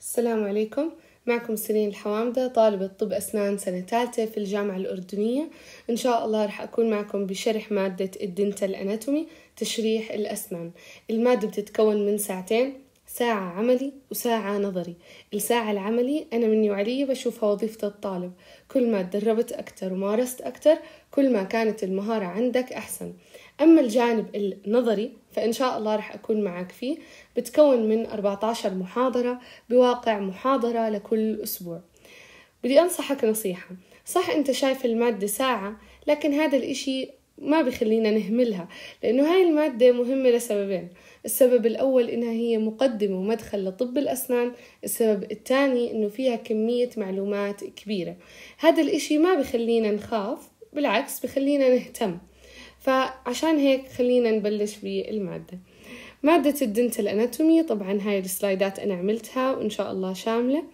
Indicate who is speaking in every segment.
Speaker 1: السلام عليكم. معكم سنين الحوامدة طالبة طب أسنان سنة ثالثة في الجامعة الأردنية. إن شاء الله رح أكون معكم بشرح مادة الدنتال أناتومي تشريح الأسنان. المادة بتتكون من ساعتين ساعة عملي وساعة نظري. الساعة العملي أنا مني وعلي بشوفها وظيفة الطالب. كل ما تدربت أكتر ومارست أكتر كل ما كانت المهارة عندك أحسن. أما الجانب النظري فإن شاء الله رح أكون معك فيه بتكون من 14 محاضرة بواقع محاضرة لكل أسبوع. بدي أنصحك نصيحة. صح أنت شايف المادة ساعة لكن هذا الإشي ما بخلينا نهملها لأنه هاي المادة مهمة لسببين. السبب الأول إنها هي مقدمة ومدخل لطب الأسنان السبب الثاني إنه فيها كمية معلومات كبيرة. هذا الإشي ما بخلينا نخاف بالعكس بخلينا نهتم. فعشان هيك خلينا نبلش بالمادة. مادة ال dental anatomy طبعا هاي السلايدات أنا عملتها وإن شاء الله شاملة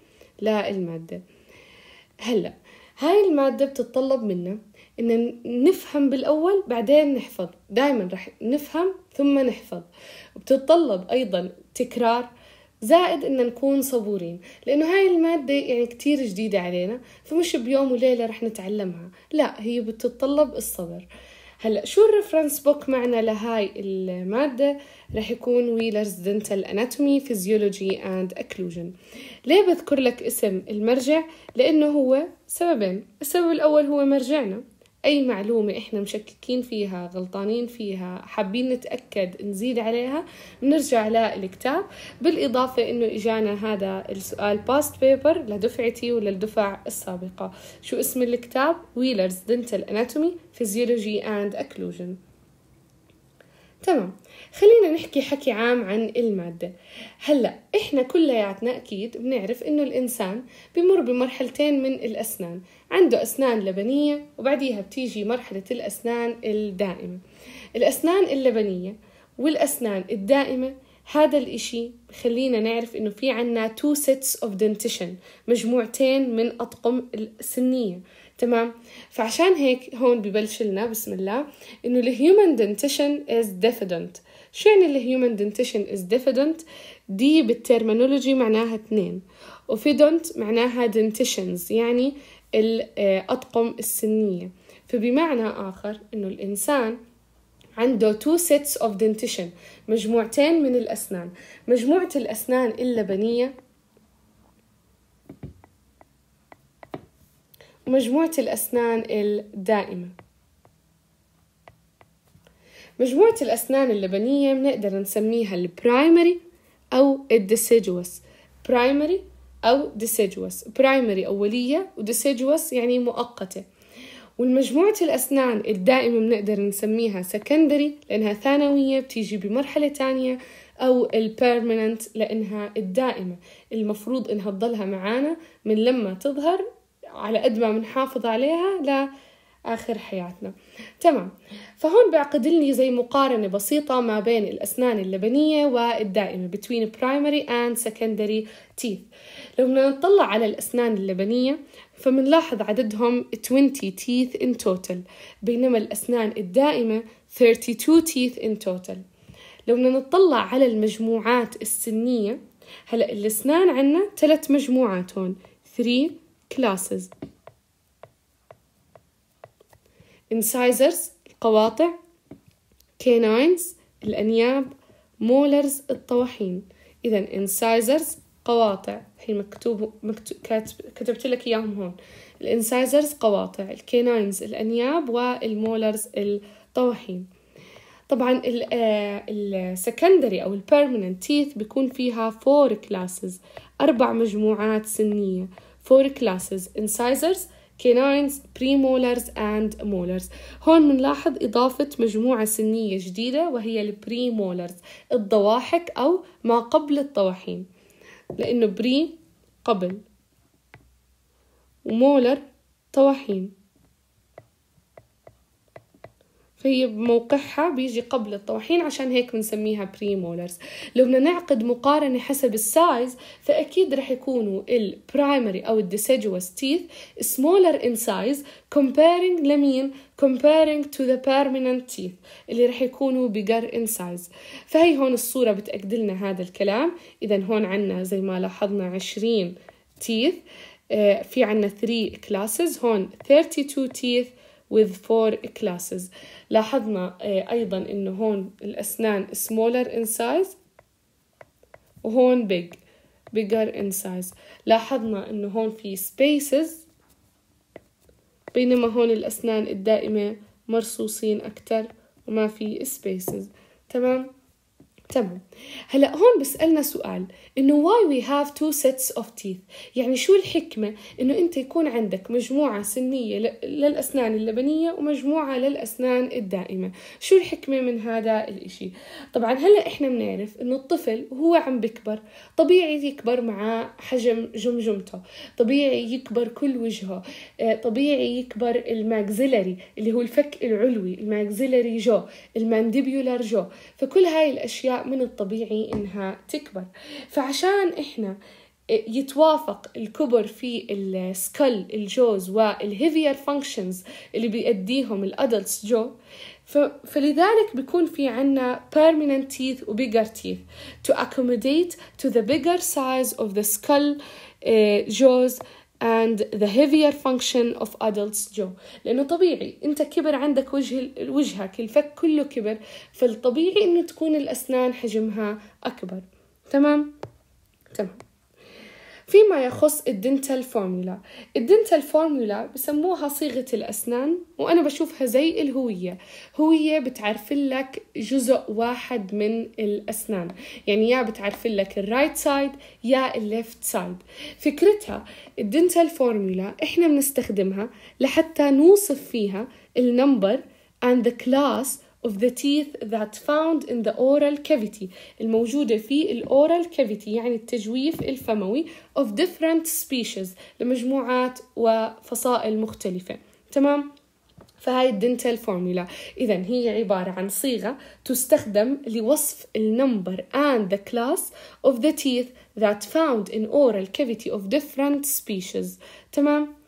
Speaker 1: للمادة. هلأ هاي المادة بتتطلب منا إن نفهم بالأول بعدين نحفظ. دايما رح نفهم ثم نحفظ. وبتتطلب أيضا تكرار زائد إن نكون صبورين. لأنه هاي المادة يعني كتير جديدة علينا فمش بيوم وليلة رح نتعلمها. لا هي بتتطلب الصبر. هلا شو ال reference book معنا لهاي المادة؟ رح يكون Wheeler's Dental Anatomy Physiology and Occlusion ليه بذكر لك اسم المرجع؟ لأنه هو سببين. السبب الأول هو مرجعنا. أي معلومة إحنا مشككين فيها غلطانين فيها حابين نتأكد نزيد عليها بنرجع للكتاب. بالإضافة إنه إجانا هذا السؤال past paper لدفعتي وللدفع السابقة. شو اسم الكتاب؟ Wheeler's Dental Anatomy Physiology and Occlusion تمام. خلينا نحكي حكي عام عن المادة. هلا إحنا كلياتنا أكيد بنعرف إنه الإنسان بمر بمرحلتين من الأسنان. عنده أسنان لبنية وبعديها بتيجي مرحلة الأسنان الدائمة. الأسنان اللبنية والأسنان الدائمة هذا الإشي بخلينا نعرف إنه في عنا two sets of dentition مجموعتين من أطقم السنية. تمام؟ فعشان هيك هون ببلش لنا بسم الله إنه ال human dentition is diphyodont. شو يعني ال human dentition is diphyodont di بال terminology معناها اثنين. و phyodont معناها dentitions يعني الأطقم السنية. فبمعنى آخر إنه الإنسان عنده two sets of dentition مجموعتين من الأسنان. مجموعة الأسنان اللبنية ومجموعة الأسنان الدائمة. مجموعة الأسنان اللبنية بنقدر نسميها ال primary أو ال deciduous. primary أو deciduous. primary أولية و deciduous يعني مؤقتة. والمجموعة الأسنان الدائمة بنقدر نسميها secondary لأنها ثانوية بتيجي بمرحلة تانية أو البيرمننت لأنها الدائمة. المفروض إنها تضلها معانا من لما تظهر على قد ما بنحافظ عليها لآخر حياتنا. تمام. فهون بعقد لي زي مقارنة بسيطة ما بين الأسنان اللبنية والدائمة between primary and secondary teeth. لو بدنا نطلع على الأسنان اللبنية فمنلاحظ عددهم 20 teeth in total بينما الأسنان الدائمة 32 teeth in total. لو بدنا نطلع على المجموعات السنية هلأ الأسنان عنا ثلاث مجموعات هون 3 classes. Incisors القواطع. Canines الأنياب. Molars الطواحين. إذا incisors قواطع. هي مكتوب, مكتوب كتبت لك إياهم هون. ال incisors قواطع. ال canines الأنياب. وال molars الطواحين. طبعا ال secondary أو ال permanent teeth بيكون فيها four classes أربع مجموعات سنية. four classes incisors canines premolars and molars. هون بنلاحظ إضافة مجموعة سنية جديدة وهي ال premolars الضواحك أو ما قبل الطواحين لأنه pre قبل و molar طواحين. فهي بموقعها بيجي قبل الطواحين عشان هيك بنسميها premolars لو بدنا نعقد مقارنة حسب ال size فأكيد رح يكونوا ال primary أو ال deciduous teeth smaller in size comparing لمين؟ comparing to the permanent teeth اللي رح يكونوا bigger in size. فهي هون الصورة بتأكد لنا هذا الكلام. إذا هون عنا زي ما لاحظنا 20 teeth. آه، في عنا 3 classes. هون 32 teeth with four classes. لاحظنا آه، أيضا إنه هون الأسنان smaller in size وهون big bigger in size. لاحظنا إنه هون في spaces بينما هون الأسنان الدائمة مرصوصين أكتر وما في spaces. تمام؟ تمام هلا هون بسألنا سؤال إنه why we have two sets of teeth يعني شو الحكمة إنه أنت يكون عندك مجموعة سنية للأسنان اللبنية ومجموعة للأسنان الدائمة؟ شو الحكمة من هذا الإشي؟ طبعا هلا إحنا بنعرف إنه الطفل وهو عم بكبر طبيعي يكبر مع حجم جمجمته طبيعي يكبر كل وجهه آه، طبيعي يكبر ال maxillary اللي هو الفك العلوي ال maxillary jaw ال mandibular jaw. فكل هاي الأشياء من الطبيعي إنها تكبر. فعشان إحنا يتوافق الكبر في ال skull ال jaws وال heavier functions اللي بيأديهم ال adults jaw فلذلك بيكون في عنا permanent teeth و bigger teeth to accommodate to the bigger size of the skull uh, jaws and the heavier function of adults jaw لأنه طبيعي أنت كبر عندك وجه وجهك الفك كله كبر فالطبيعي إنه تكون الأسنان حجمها أكبر. تمام؟ تمام. فيما يخص ال dental formula. ال dental formula بسموها صيغة الأسنان وأنا بشوفها زي الهوية. هوية بتعرف لك جزء واحد من الأسنان. يعني يا بتعرف لك ال right side يا ال left side فكرتها ال dental formula إحنا بنستخدمها لحتى نوصف فيها ال number and the class of the teeth that found in the oral cavity الموجودة في ال oral cavity يعني التجويف الفموي of different species لمجموعات وفصائل مختلفة تمام؟ فهاي ال dental formula إذا هي عبارة عن صيغة تستخدم لوصف ال number and the class of the teeth that found in oral cavity of different species تمام؟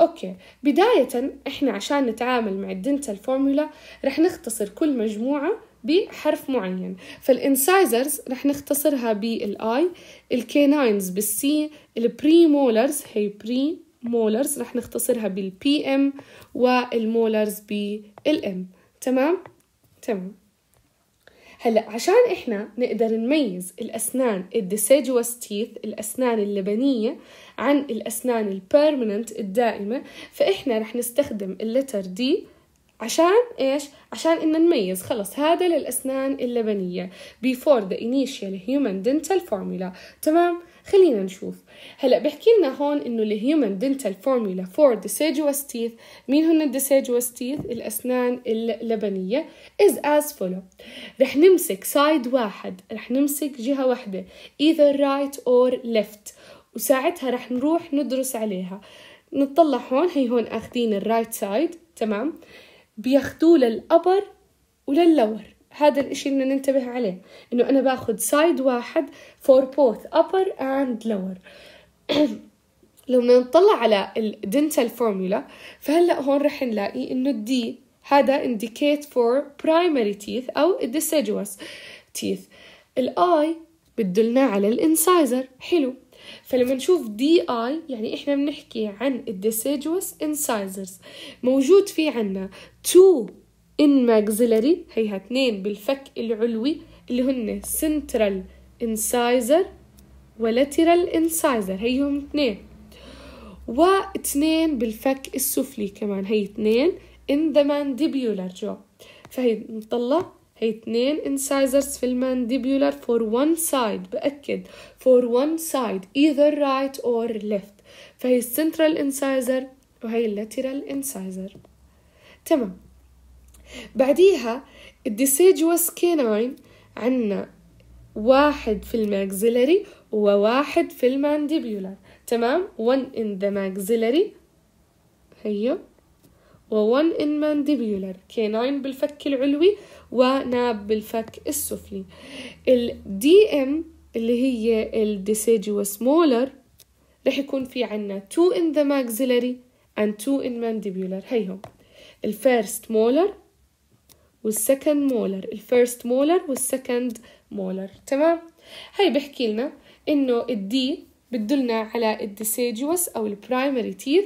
Speaker 1: أوكي. بداية إحنا عشان نتعامل مع ال dental formula رح نختصر كل مجموعة بحرف معين. فال incisors رح نختصرها بال I ال canines بال C ال premolars هي premolars رح نختصرها بال PM وال molars بال M. تمام؟ تمام. هلا عشان إحنا نقدر نميز الأسنان ال deciduous teeth الأسنان اللبنية عن الأسنان ال permanent الدائمة فإحنا رح نستخدم ال letter D عشان إيش؟ عشان ان نميز خلص هذا للأسنان اللبنية before the initial human dental formula تمام؟ خلينا نشوف. هلا بحكي لنا هون إنه ال human dental formula for deciduous teeth. مين هن deciduous teeth الأسنان اللبنية. Is as follow. رح نمسك side واحد رح نمسك جهة واحدة either right or left. وساعتها رح نروح ندرس عليها. نطلع هون هي هون أخذين ال right side تمام؟ بياخدوه لل upper ولل lower هذا الإشي اللي ننتبه عليه إنه أنا باخذ side واحد for both upper and lower. لو نطلع على ال dental formula فهلأ هون رح نلاقي إنه ال D هذا indicate for primary teeth أو deciduous teeth. ال I بدلنا على ال incisor حلو. فلما نشوف D I يعني إحنا بنحكي عن ال deciduous incisors موجود في عنا two in maxillary هيها اثنين بالفك العلوي اللي هن central incisor و lateral incisor هيهم اثنين. واثنين بالفك السفلي كمان هي اثنين in the mandibular jaw فهي نطلع هي اثنين incisors في ال mandibular for one side بأكد for one side either right or left. فهي ال central incisor وهي ال lateral incisor. تمام. بعديها ال deciduous canine عنا واحد في ال maxillary وواحد في ال mandibular تمام؟ one in the maxillary. هيو و1 in mandibular. بالفك العلوي وناب بالفك السفلي. ال DM اللي هي ال deciduous molar رح يكون في عنا 2 in the maxillary and 2 in mandibular. هيهم الفيرست مولر والسكند مولر الفيرست مولر والسكند مولر تمام؟ هاي بحكي لنا إنه ال D بتدلنا على الديسيجوس أو البرايمري تيث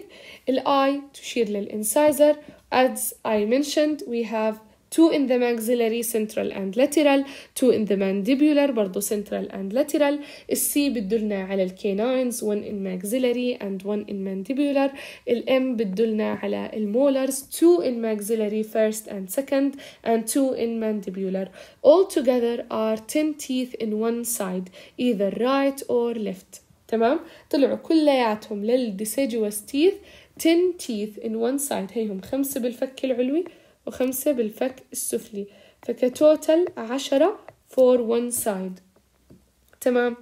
Speaker 1: الاي تشير للانسايزر as I mentioned we have two in the maxillary central and lateral two in the mandibular برضو central and lateral السي بتدلنا على الكيناينز one in maxillary and one in mandibular الام بتدلنا على المولars two in maxillary first and second and two in mandibular all together are 10 teeth in one side either right or left تمام طلعوا كلياتهم للديسيجوس teeth 10 teeth in one side هيهم خمسة بالفك العلوي وخمسة بالفك السفلي. فكتوتل عشرة for one side. تمام.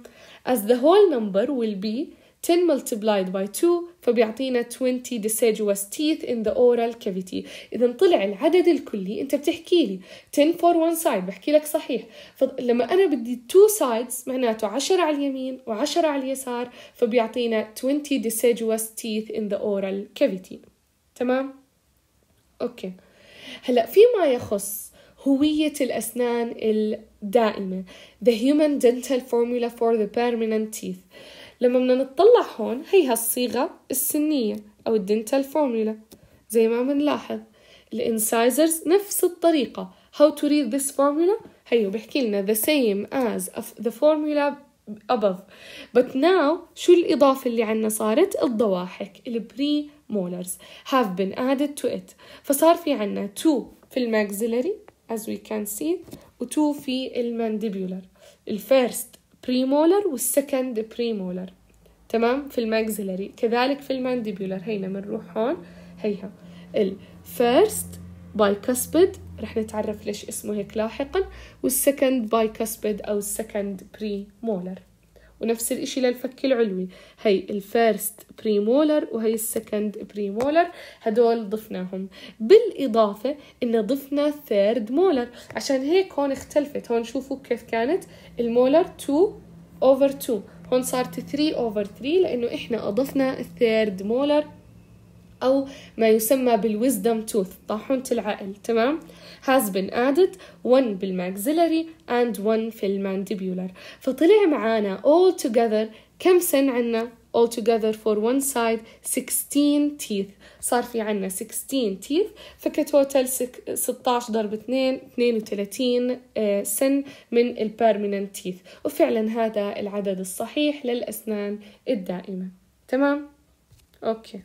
Speaker 1: As the whole number will be 10 multiplied by 2 فبيعطينا 20 deciduous teeth in the oral cavity. إذا طلع العدد الكلي أنت بتحكي لي 10 for one side بحكي لك صحيح. فلما أنا بدي 2 sides معناته 10 على اليمين و10 على اليسار فبيعطينا 20 deciduous teeth in the oral cavity. تمام؟ okay. هلا فيما يخص هوية الأسنان الدائمة. The human dental formula for the permanent teeth. لما بدنا نطلع هون هي هالصيغة السنية أو ال dental formula زي ما بنلاحظ ال incisors نفس الطريقة. How to read this formula هيو بحكي لنا the same as the formula above. But now شو الإضافة اللي عنا صارت؟ الضواحك ال premolars have been added to it. فصار في عنا two في ال maxillary as we can see و two في ال mandibular ال first premolar وال second premolar تمام؟ في ال maxillary كذلك في المانديبولر هينا بنروح هون. هيها. ال first bicuspid رح نتعرف ليش اسمه هيك لاحقا وال second bicuspid أو ال second premolar ونفس الإشي للفك العلوي. هي ال first premolar وهي ال second premolar هدول ضفناهم. بالإضافة إن ضفنا third molar عشان هيك هون اختلفت. هون شوفوا كيف كانت. ال molar 2 over 2 هون صارت 3 over 3 لأنه إحنا أضفنا ال third molar أو ما يسمى بال wisdom tooth طاحونة العقل تمام؟ Has been added one بال maxillary and one في ال mandibular فطلع معانا all together كم سن عنا؟ all together for one side 16 teeth. صار في عنا 16 teeth فك total 16 ضرب 2 32 سن من ال permanent teeth. وفعلا هذا العدد الصحيح للأسنان الدائمة. تمام؟ okay.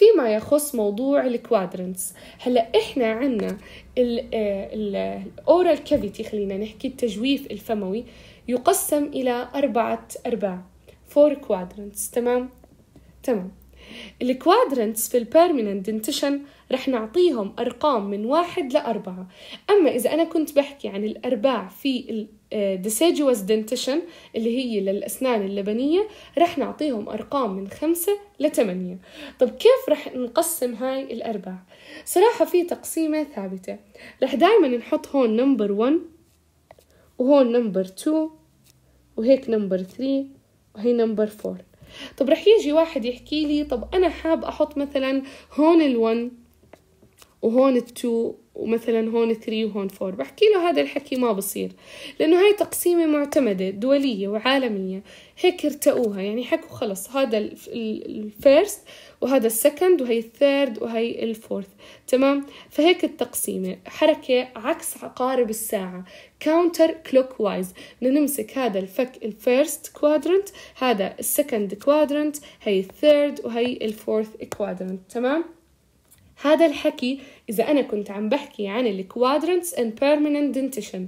Speaker 1: فيما يخص موضوع ال quadrants هلا إحنا عنا ال oral cavity خلينا نحكي التجويف الفموي يقسم إلى أربعة أرباع. four quadrants تمام؟ تمام. ال quadrants في ال permanent dentition رح نعطيهم أرقام من واحد لأربعة أما إذا أنا كنت بحكي عن الأرباع في deciduous dentition اللي هي للأسنان اللبنية رح نعطيهم أرقام من خمسة لثمانية طب كيف رح نقسم هاي الأرباع؟ صراحة في تقسيمة ثابتة. رح دايما نحط هون number 1 وهون number 2 وهيك number 3 وهي number 4 طب رح يجي واحد يحكي لي طب أنا حاب أحط مثلا هون ال1 وهون ال2 ومثلا هون 3 وهون 4 بحكي له هذا الحكي ما بصير. لأنه هاي تقسيمة معتمدة دولية وعالمية. هيك ارتأوها. يعني حكوا خلص هذا الفيرست وهذا السكند وهي الثيرد وهي الفورث تمام؟ فهيك التقسيمة. حركة عكس عقارب الساعة. counter clockwise نمسك هذا الفك الفيرست كوادرنت هذا السكند كوادرنت هي الثيرد وهي الفورث كوادرنت تمام؟ هذا الحكي إذا أنا كنت عم بحكي عن ال quadrants in permanent dentition.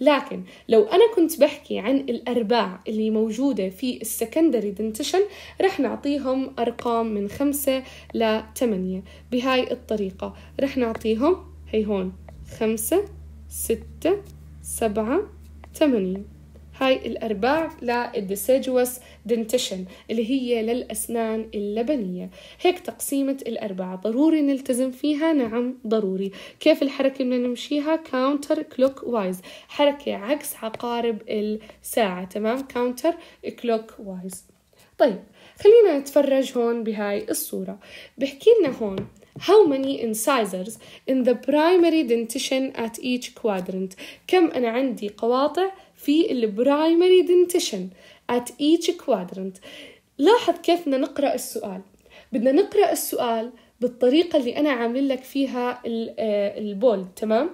Speaker 1: لكن لو أنا كنت بحكي عن الأرباع اللي موجودة في ال secondary dentition رح نعطيهم أرقام من خمسة لثمانية بهاي الطريقة رح نعطيهم هي هون خمسة ستة سبعة ثمانية هاي الأرباع لل deciduous dentition اللي هي للأسنان اللبنية. هيك تقسيمة الأربعة ضروري نلتزم فيها؟ نعم ضروري. كيف الحركة بدنا نمشيها؟ counter clockwise حركة عكس عقارب الساعة تمام؟ counter clockwise طيب خلينا نتفرج هون بهاي الصورة. بحكي لنا هون How many incisors in the primary dentition at each quadrant. كم أنا عندي قواطع؟ في ال primary dentition at each quadrant. لاحظ كيف بدنا نقرأ السؤال. بدنا نقرأ السؤال بالطريقة اللي أنا عامل لك فيها ال bold تمام؟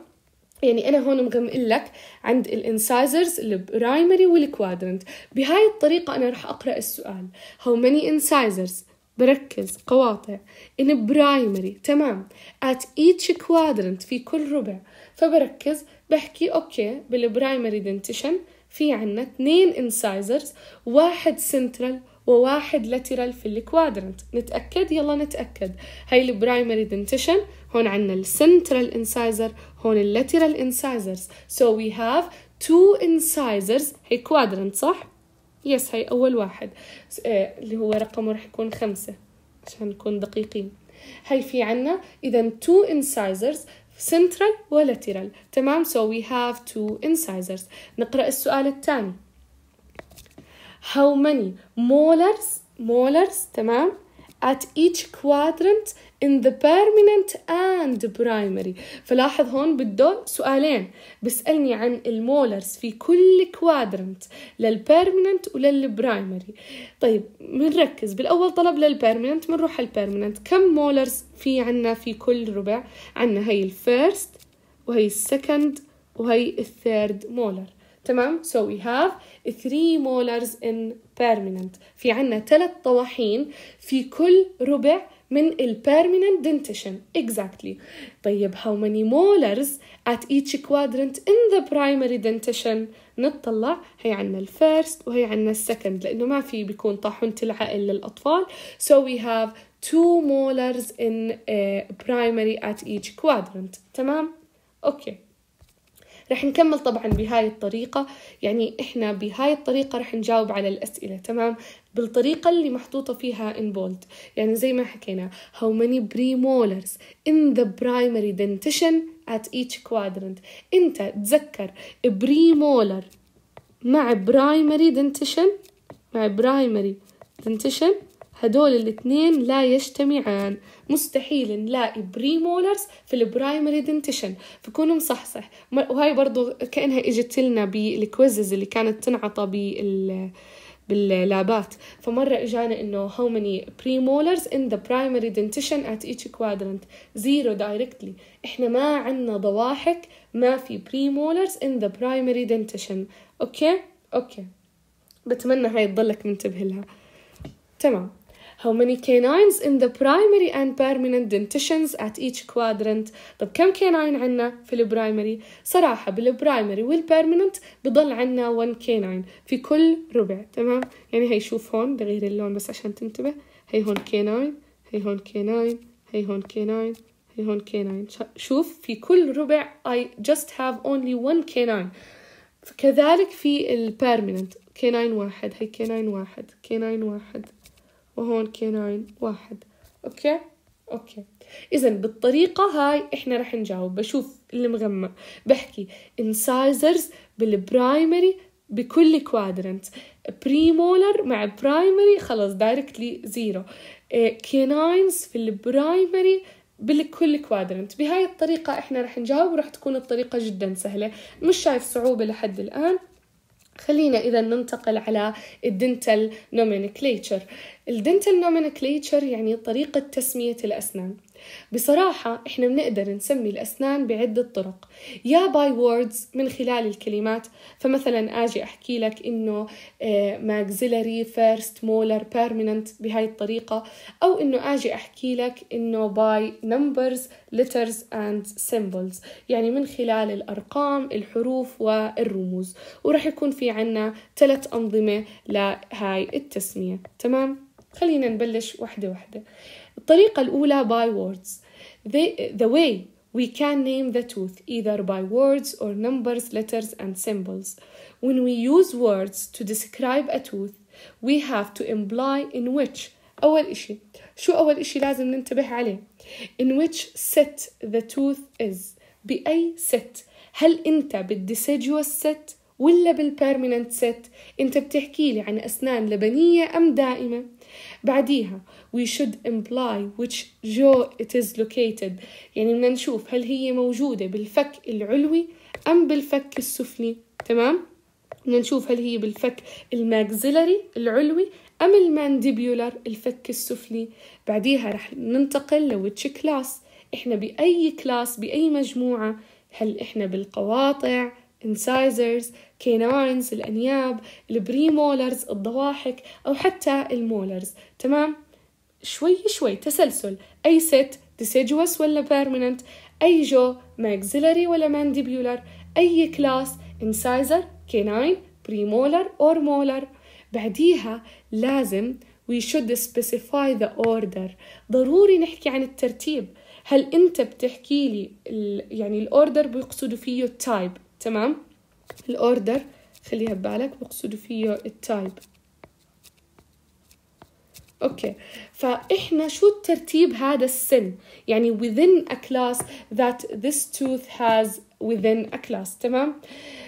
Speaker 1: يعني أنا هون مغمق لك عند ال incisors ال primary وال quadrant بهاي الطريقة أنا رح أقرأ السؤال. How many incisors بركز قواطع. in primary تمام. At each quadrant في كل ربع. فبركز بحكي okay بال primary dentition في عنا اثنين incisors واحد سنترال وواحد lateral في ال quadrant نتأكد؟ يلا نتأكد. هاي ال primary dentition هون عنا ال central incisor هون ال lateral incisors so we have two incisors. هي quadrant صح؟ yes هاي أول واحد. آه، اللي هو رقمه رح يكون خمسة عشان نكون دقيقين. هاي في عنا. إذا two incisors central و lateral. تمام؟ So we have two incisors. نقرأ السؤال الثاني. How many molars molars تمام؟ at each quadrant in the permanent and primary. فلاحظ هون بده سؤالين. بسألني عن ال molars في كل quadrant لل permanent ولل primary طيب بنركز بالأول طلب لل permanent بنروح ال permanent كم molars في عنا في كل ربع؟ عنا هي ال first وهي ال second وهي ال third molar تمام؟ So we have three molars in permanent. في عنا ثلاث طواحين في كل ربع من ال permanent dentition. Exactly. طيب how many molars at each quadrant in the primary dentition نطلع؟ هي عنا ال first وهي عنا ال second لأنه ما في بيكون طاحونة العقل للأطفال so we have two molars in uh, primary at each quadrant. تمام؟ أوكي. رح نكمل طبعا بهاي الطريقة. يعني إحنا بهاي الطريقة رح نجاوب على الأسئلة. تمام؟ بالطريقة اللي محطوطة فيها in bold. يعني زي ما حكينا how many premolars in the primary dentition at each quadrant. أنت تذكر premolar مع primary dentition مع primary dentition هدول الاثنين لا يجتمعان. مستحيل نلاقي premolars في ال primary dentition فكونوا مصحصح وهاي برضو كأنها إجت لنا بال quizzes اللي كانت تنعطى بال بال labات فمرة إجانا إنه how many premolars in the primary dentition at each quadrant zero directly إحنا ما عنا ضواحك ما في premolars in the primary dentition okay okay بتمنى هاي تضلك منتبه لها تمام How many canines in the primary and permanent dentitions at each quadrant? طب كم canine عنا في ال primary صراحة بال primary وال permanent بضل عنا 1 canine في كل ربع تمام؟ يعني هي شوف هون بغير اللون بس عشان تنتبه. هي هون canine هي هون canine هي هون canine هي هون canine. شوف في كل ربع I just have only one canine. كذلك في ال permanent canine واحد هي canine واحد canine واحد. وهون canine واحد. okay؟ okay. إذا بالطريقة هاي إحنا رح نجاوب. بشوف اللي مغمق. بحكي incisors بال primary بكل quadrant premolar مع primary خلص directly zero canines في ال primary بالكل quadrant بهاي الطريقة إحنا رح نجاوب. ورح تكون الطريقة جدا سهلة. مش شايف صعوبة لحد الآن. خلينا إذا ننتقل على ال dental nomenclature ال dental nomenclature يعني طريقة تسمية الأسنان. بصراحة إحنا بنقدر نسمي الأسنان بعدة طرق. يا by words من خلال الكلمات. فمثلا أجي أحكي لك إنه maxillary first molar permanent بهاي الطريقة. أو إنه أجي أحكي لك إنه by numbers letters and symbols. يعني من خلال الأرقام الحروف والرموز. ورح يكون في عنا ثلاث أنظمة لهاي التسمية. تمام؟ خلينا نبلش واحدة واحدة الطريقة الأولى by words the, the way we can name the tooth either by words or numbers, letters and symbols. When we use words to describe a tooth, we have to imply in which أول إشي شو أول إشي لازم ننتبه عليه in which set the tooth is بأي set هل أنت بالديسيجوس set ولا بالبيرمننت set أنت بتحكي لي عن أسنان لبنية أم دائمة بعديها we should imply which jaw it is located. يعني بدنا نشوف هل هي موجودة بالفك العلوي أم بالفك السفلي. تمام؟ بدنا نشوف هل هي بالفك ال maxillary العلوي أم ال mandibular الفك السفلي. بعديها رح ننتقل ل which class. إحنا بأي class بأي مجموعة؟ هل إحنا بالقواطع incisors canines الأنياب ال premolars الضواحك أو حتى ال molars. تمام؟ شوي شوي تسلسل. أي set deciduous ولا permanent أي jaw maxillary ولا mandibular أي class incisor canine premolar or molar بعديها لازم we should specify the order. ضروري نحكي عن الترتيب. هل أنت بتحكي لي يعني ال order بيقصدوا فيه ال type تمام؟ ال order. خليها ببالك بقصدوا فيه ال type okay. فإحنا شو الترتيب هذا السن؟ يعني within a class that this tooth has within a class تمام؟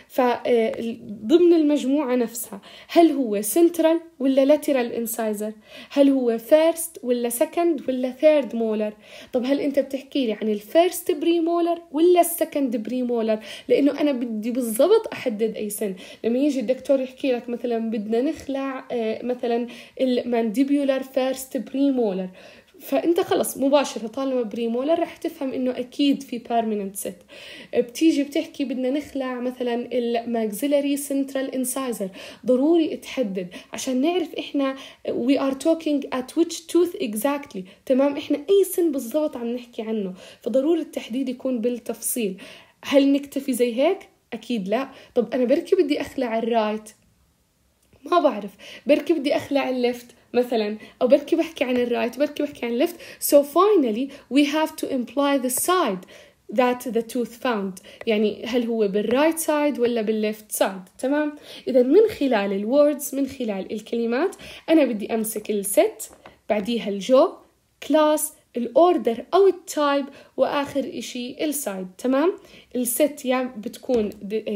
Speaker 1: فضمن المجموعة نفسها. هل هو سنترال ولا lateral incisor هل هو first ولا second ولا third molar طب هل أنت بتحكي لي عن ال first premolar ولا ال second premolar لأنه أنا بدي بالضبط أحدد أي سن. لما يجي الدكتور يحكي لك مثلا بدنا نخلع مثلا ال mandibular first premolar فأنت خلص مباشرة طالما premolar رح تفهم إنه أكيد في permanent set بتيجي بتحكي بدنا نخلع مثلا ال maxillary central incisor ضروري تحدد. عشان نعرف إحنا we are talking at which tooth exactly. تمام؟ إحنا أي سن بالضبط عم نحكي عنه. فضروري التحديد يكون بالتفصيل. هل نكتفي زي هيك؟ أكيد لا. طب أنا بركي بدي أخلع ال right ما بعرف. بركي بدي أخلع ال left مثلا أو بركي بحكي عن ال right بركي بحكي عن ال left. So finally we have to imply the side that the tooth found. يعني هل هو بال right side ولا بال left side تمام؟ اذا من خلال ال words من خلال الكلمات أنا بدي أمسك ال set بعديها ال jaw class ال order أو ال type وآخر إشي ال side تمام؟ ال set يا بتكون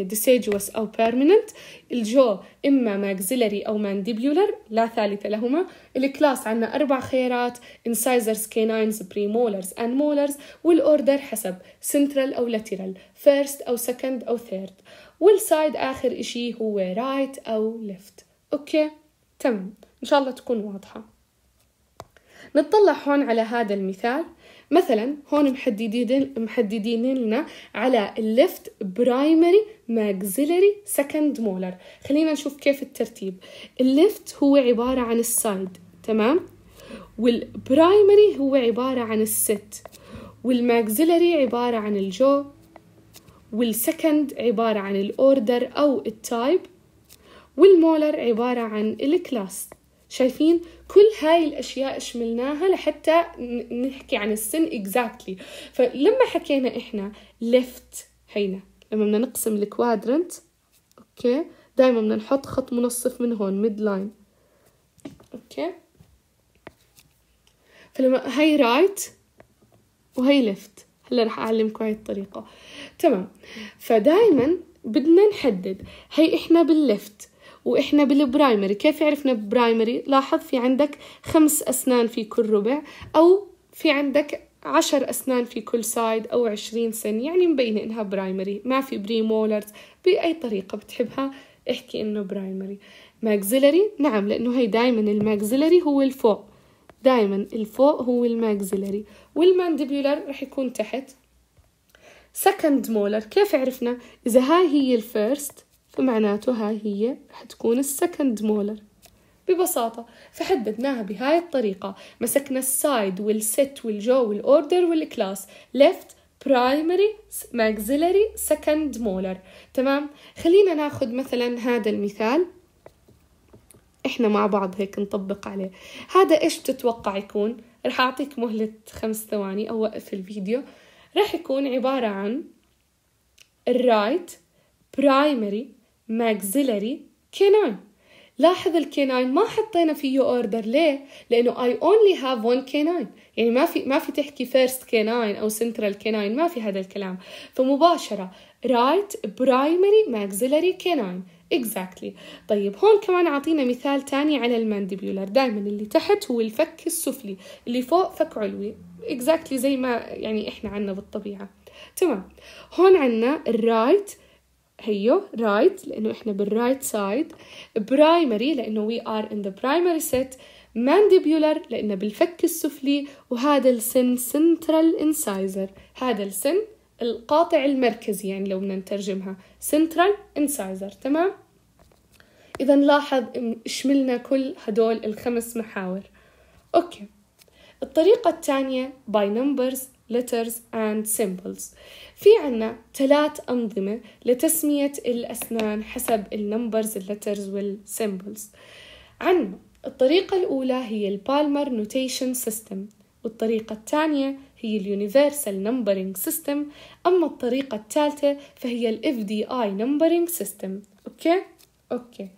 Speaker 1: deciduous أو permanent ال jaw إما maxillary أو mandibular لا ثالث لهما. ال class عندنا أربع خيارات incisors canines premolars and molars وال order حسب central أو lateral first أو second أو third. وال side آخر إشي هو right أو left. okay؟ تمام. إن شاء الله تكون واضحة. نطلع هون على هذا المثال. مثلا هون محددين محددين لنا على ال left primary maxillary second molar خلينا نشوف كيف الترتيب. ال left هو عبارة عن ال side تمام؟ وال primary هو عبارة عن ال set وال maxillary عبارة عن ال jaw. وال second عبارة عن ال order أو ال type وال molar عبارة عن ال class شايفين كل هاي الأشياء شملناها لحتى نحكي عن السن exactly exactly. فلما حكينا إحنا left هينا لما بدنا نقسم ال quadrant okay؟ دائما بدنا نحط خط منصف من هون midline okay؟ فلما هاي right وهي left هلأ رح أعلمكم هاي الطريقة. تمام. فدائما بدنا نحدد هي إحنا بال left وإحنا بال primary كيف عرفنا primary لاحظ في عندك خمس أسنان في كل ربع أو في عندك عشر أسنان في كل side أو عشرين سن يعني مبينة إنها primary. ما في premolars بأي طريقة بتحبها احكي إنه primary. maxillary نعم لأنه هي دايما ال maxillary هو الفوق. دايما الفوق هو ال maxillary وال mandibular رح يكون تحت. second molar كيف عرفنا؟ إذا هاي هي ال first فمعناته هاي هي رح تكون ال second molar. ببساطة فحددناها بهاي الطريقة. مسكنا السايد والست والجو والأوردر والكلاس left primary maxillary second molar. تمام؟ خلينا ناخد مثلا هذا المثال. إحنا مع بعض هيك نطبق عليه. هذا إيش بتتوقع يكون؟ رح أعطيك مهلة خمس ثواني أو وقف الفيديو. راح يكون عبارة عن ال right primary maxillary canine لاحظ ال canine ما حطينا فيه order ليه؟ لأنه I only have one canine. يعني ما في ما في تحكي first canine أو central canine ما في هذا الكلام. فمباشرة right primary maxillary canine. Exactly. طيب هون كمان أعطينا مثال تاني على ال mandibular دائما اللي تحت هو الفك السفلي اللي فوق فك علوي. Exactly زي ما يعني إحنا عنا بالطبيعة. تمام. هون عنا ال right هيو right لأنه إحنا بال right side primary لأنه we are in the primary set mandibular لأنه بالفك السفلي. وهذا السن central incisor هذا السن القاطع المركزي يعني لو بدنا نترجمها. central incisor تمام؟ إذا لاحظ شملنا كل هدول الخمس محاور. okay. الطريقة الثانية by numbers letters and symbols. في عنا ثلاث أنظمة لتسمية الأسنان حسب ال numbers ال letters وال symbols عنا الطريقة الأولى هي ال Palmer notation system والطريقة الثانية هي ال universal numbering system أما الطريقة الثالثة فهي ال FDI numbering system okay؟ okay.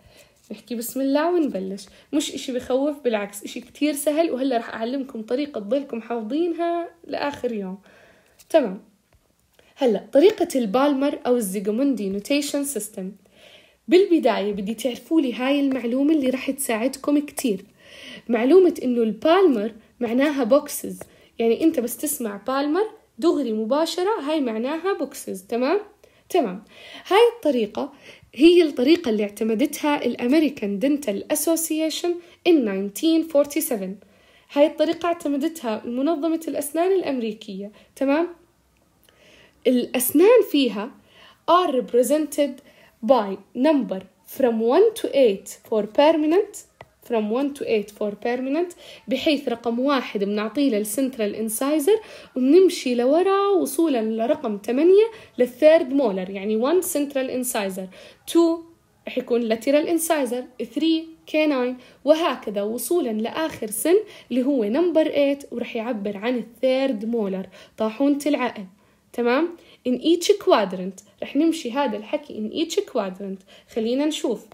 Speaker 1: نحكي بسم الله ونبلش. مش إشي بخوف بالعكس إشي كتير سهل وهلا رح أعلمكم طريقة تضلكم حافظينها لآخر يوم. تمام. هلا طريقة ال Palmer أو ال Zsigmondy notation system. بالبداية بدي تعرفوا لي هاي المعلومة اللي رح تساعدكم كتير. معلومة إنه ال Palmer معناها boxes يعني أنت بس تسمع Palmer دغري مباشرة هاي معناها boxes تمام؟ تمام. هاي الطريقة هي الطريقة اللي اعتمدتها ال American Dental Association in 1947 هاي الطريقة اعتمدتها منظمة الأسنان الأمريكية تمام؟ الأسنان فيها are represented by number from 1 to 8 for permanent from 1 to 8 for permanent بحيث رقم واحد بنعطيه لل central incisor وبنمشي لورا وصولا لرقم 8 لل third molar يعني 1 central incisor 2 رح يكون lateral incisor 3 canine وهكذا وصولا لآخر سن اللي هو number 8 ورح يعبر عن ال third molar طاحونة العقل تمام؟ In each quadrant رح نمشي هذا الحكي in each quadrant. خلينا نشوف.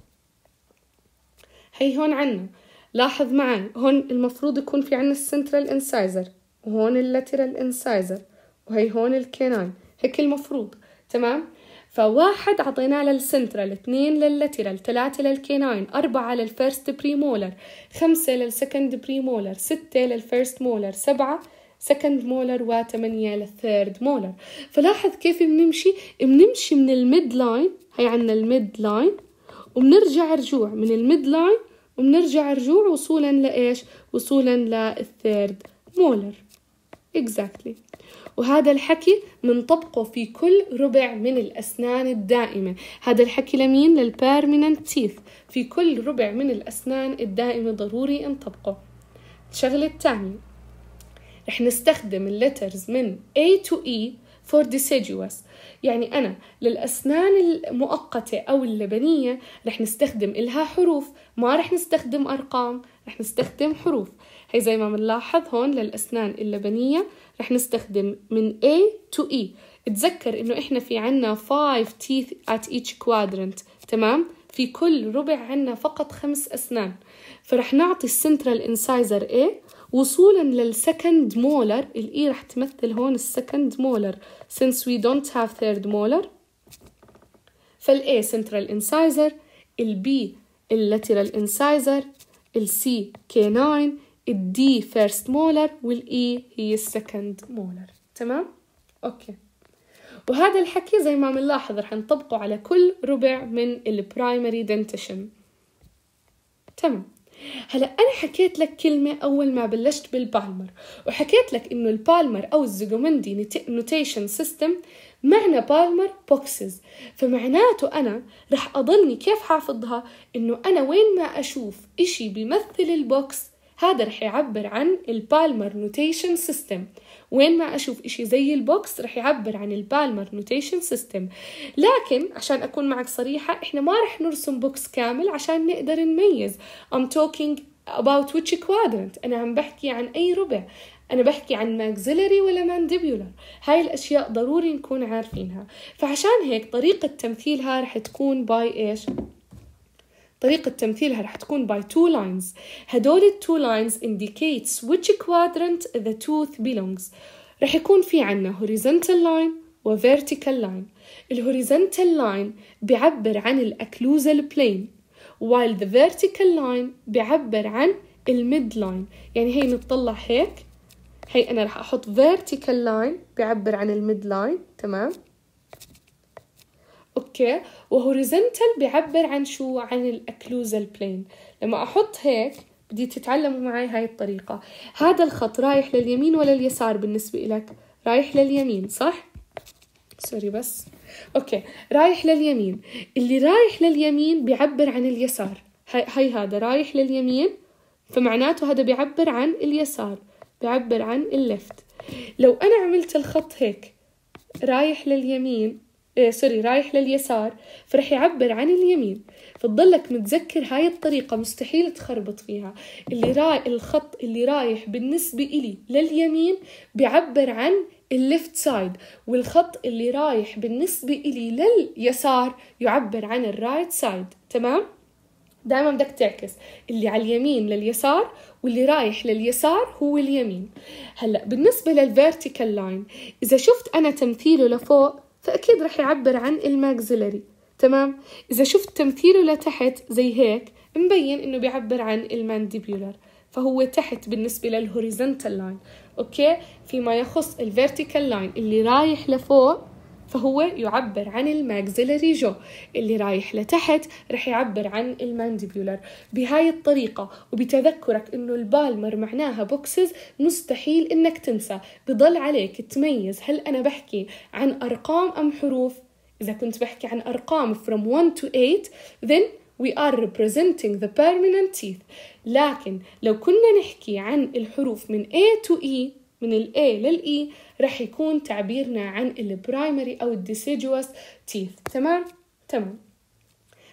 Speaker 1: هي هون عنا. لاحظ معي هون المفروض يكون في عنا ال central incisor وهون ال lateral incisor وهي هون ال canine. هيك المفروض تمام؟ فواحد عطيناه للسنترال اثنين لللاترال ثلاثة للكيناين أربعة للفيرست بريمولر خمسة للسكند بريمولر ستة للفيرست مولر سبعة سكند مولر وثمانية للثيرد مولر. فلاحظ كيف بنمشي؟ بنمشي من ال midline هي عنا ال midline وبنرجع رجوع من ال midline وبنرجع رجوع وصولا لإيش؟ وصولا لل third molar exactly. وهذا الحكي منطبقه في كل ربع من الأسنان الدائمة. هذا الحكي لمين؟ لل permanent teeth في كل ربع من الأسنان الدائمة ضروري نطبقه الشغلة الثانية. رح نستخدم ال letters من A to E for deciduous. يعني أنا للأسنان المؤقتة أو اللبنية رح نستخدم إلها حروف ما رح نستخدم أرقام رح نستخدم حروف. هي زي ما بنلاحظ هون للأسنان اللبنية رح نستخدم من A to E. تذكر إنه إحنا في عنا 5 teeth at each quadrant تمام؟ في كل ربع عنا فقط خمس أسنان. فرح نعطي ال central incisor A وصولا لل second molar ال E راح تمثل هون ال second molar since we don't have third molar. فال A central incisor ال B lateral incisor ال C canine ال D first molar وال E هي ال second molar تمام؟ okay. وهذا الحكي زي ما بنلاحظ رح نطبقه على كل ربع من ال primary dentition تمام. هلا أنا حكيت لك كلمة أول ما بلشت بال Palmer وحكيت لك إنه ال Palmer أو ال Zsigmondy notation system معنى Palmer boxes فمعناته أنا رح أضلني كيف حافظها؟ إنه أنا وين ما أشوف إشي بيمثل ال box هذا رح يعبر عن ال Palmer notation system وين ما أشوف إشي زي ال box رح يعبر عن ال Palmer notation system. لكن عشان أكون معك صريحة إحنا ما رح نرسم box كامل عشان نقدر نميز. I'm talking about which quadrant. أنا عم بحكي عن أي ربع. أنا بحكي عن maxillary ولا mandibular هاي الأشياء ضروري نكون عارفينها. فعشان هيك طريقة تمثيلها رح تكون by إيش؟ طريقة تمثيلها رح تكون by two lines هدول ال two lines indicates which quadrant the tooth belongs رح يكون في عنا horizontal line و vertical line ال horizontal line بيعبر عن ال occlusal plane while the vertical line بيعبر عن ال midline يعني هي نطلع هيك هي أنا رح أحط vertical line بيعبر عن ال midline تمام okay؟ و horizontal بيعبر عن شو؟ عن ال occlusal plane. لما أحط هيك بدي تتعلموا معي هاي الطريقة. هذا الخط رايح لليمين ولا اليسار بالنسبة لك رايح لليمين صح؟ sorry بس. okay رايح لليمين. اللي رايح لليمين بيعبر عن اليسار. هاي, هاي هذا رايح لليمين فمعناته هذا بيعبر عن اليسار بيعبر عن ال left لو أنا عملت الخط هيك رايح لليمين إيه sorry رايح لليسار فرح يعبر عن اليمين. فتضلك متذكر هاي الطريقة مستحيل تخربط فيها. اللي راي الخط اللي رايح بالنسبة إلي لليمين بيعبر عن ال left side والخط اللي رايح بالنسبة إلي لليسار يعبر عن ال right side تمام؟ دائما بدك تعكس. اللي على اليمين لليسار واللي رايح لليسار هو اليمين. هلأ بالنسبة لل vertical line إذا شفت أنا تمثيله لفوق فأكيد رح يعبر عن ال maxillary تمام؟ إذا شفت تمثيله لتحت زي هيك مبين إنه بيعبر عن ال mandibular فهو تحت بالنسبة لل horizontal line. okay؟ فيما يخص ال vertical line اللي رايح لفوق فهو يعبر عن ال maxillary jaw اللي رايح لتحت رح يعبر عن ال mandibular. بهاي الطريقة وبتذكرك إنه ال Palmer معناها boxes مستحيل إنك تنسى. بضل عليك تميز هل أنا بحكي عن أرقام أم حروف؟ إذا كنت بحكي عن أرقام from 1 to 8 then we are representing the permanent teeth. لكن لو كنا نحكي عن الحروف من A to E من ال A لل E رح يكون تعبيرنا عن ال primary أو ال deciduous teeth تمام؟ تمام.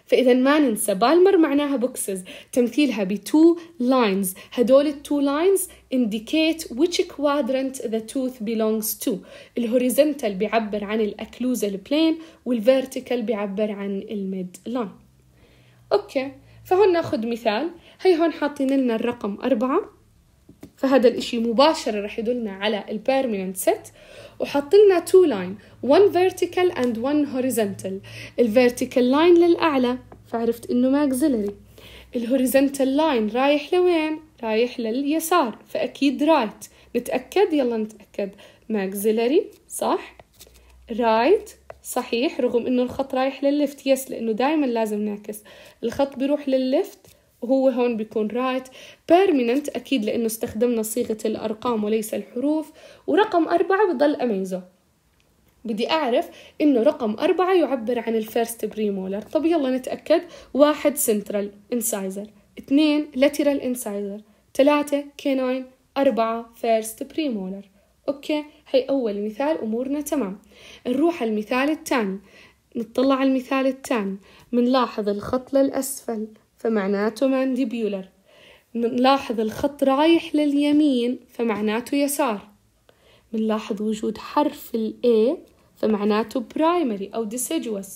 Speaker 1: فإذا ما ننسى Palmer معناها boxes تمثيلها ب two lines هدول ال two lines indicate which quadrant the tooth belongs to. ال horizontal بيعبر عن ال occlusal plane وال vertical بيعبر عن ال midline okay. فهون ناخذ مثال. هي هون حاطين لنا الرقم أربعة. فهذا الإشي مباشرة رح يدلنا على ال permanent set وحط لنا two line one vertical and one horizontal. ال vertical line للأعلى فعرفت إنه maxillary ال horizontal line رايح لوين؟ رايح لليسار فأكيد right نتأكد؟ يلا نتأكد. maxillary صح. right صحيح رغم إنه الخط رايح للل left yes لأنه دايما لازم نعكس. الخط بيروح للل left وهو هون بيكون right. permanent أكيد لأنه استخدمنا صيغة الأرقام وليس الحروف ورقم أربعة بضل أميزه. بدي أعرف إنه رقم أربعة يعبر عن ال first premolar طب يلا نتأكد. واحد central incisor اثنين lateral incisor ثلاثة canine أربعة first premolar okay هي أول مثال أمورنا تمام. نروح على المثال الثاني. نطلع على المثال الثاني. منلاحظ الخط للأسفل. فمعناته mandibular. نلاحظ الخط رايح لليمين فمعناته يسار. بنلاحظ وجود حرف ال A فمعناته primary أو deciduous.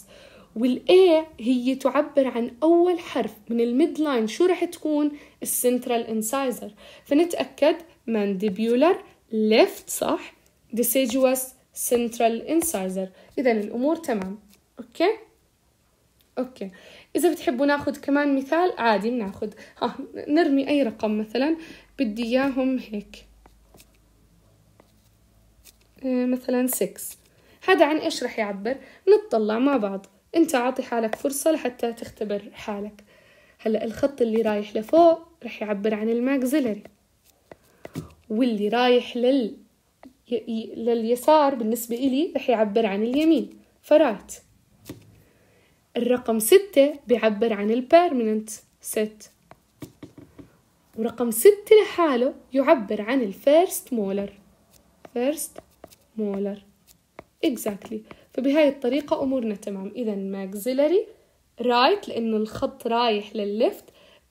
Speaker 1: وال A هي تعبر عن أول حرف من ال midline شو رح تكون؟ ال central incisor فنتأكد mandibular left صح؟ deciduous central incisor. إذا الأمور تمام. okay؟ okay. إذا بتحبوا ناخد كمان مثال عادي بناخد ها نرمي أي رقم مثلا. بدي إياهم هيك. إيه، مثلا 6 هذا عن إيش رح يعبر؟ نتطلع مع بعض. أنت عاطي حالك فرصة لحتى تختبر حالك. هلأ الخط اللي رايح لفوق رح يعبر عن ال maxillary واللي رايح لل لليسار بالنسبة إلي رح يعبر عن اليمين. ف right. الرقم ستة بيعبر عن ال permanent ست ورقم ستة لحاله يعبر عن ال first molar first molar exactly. فبهاي الطريقة أمورنا تمام. إذا maxillary right right لأنه الخط رايح للل left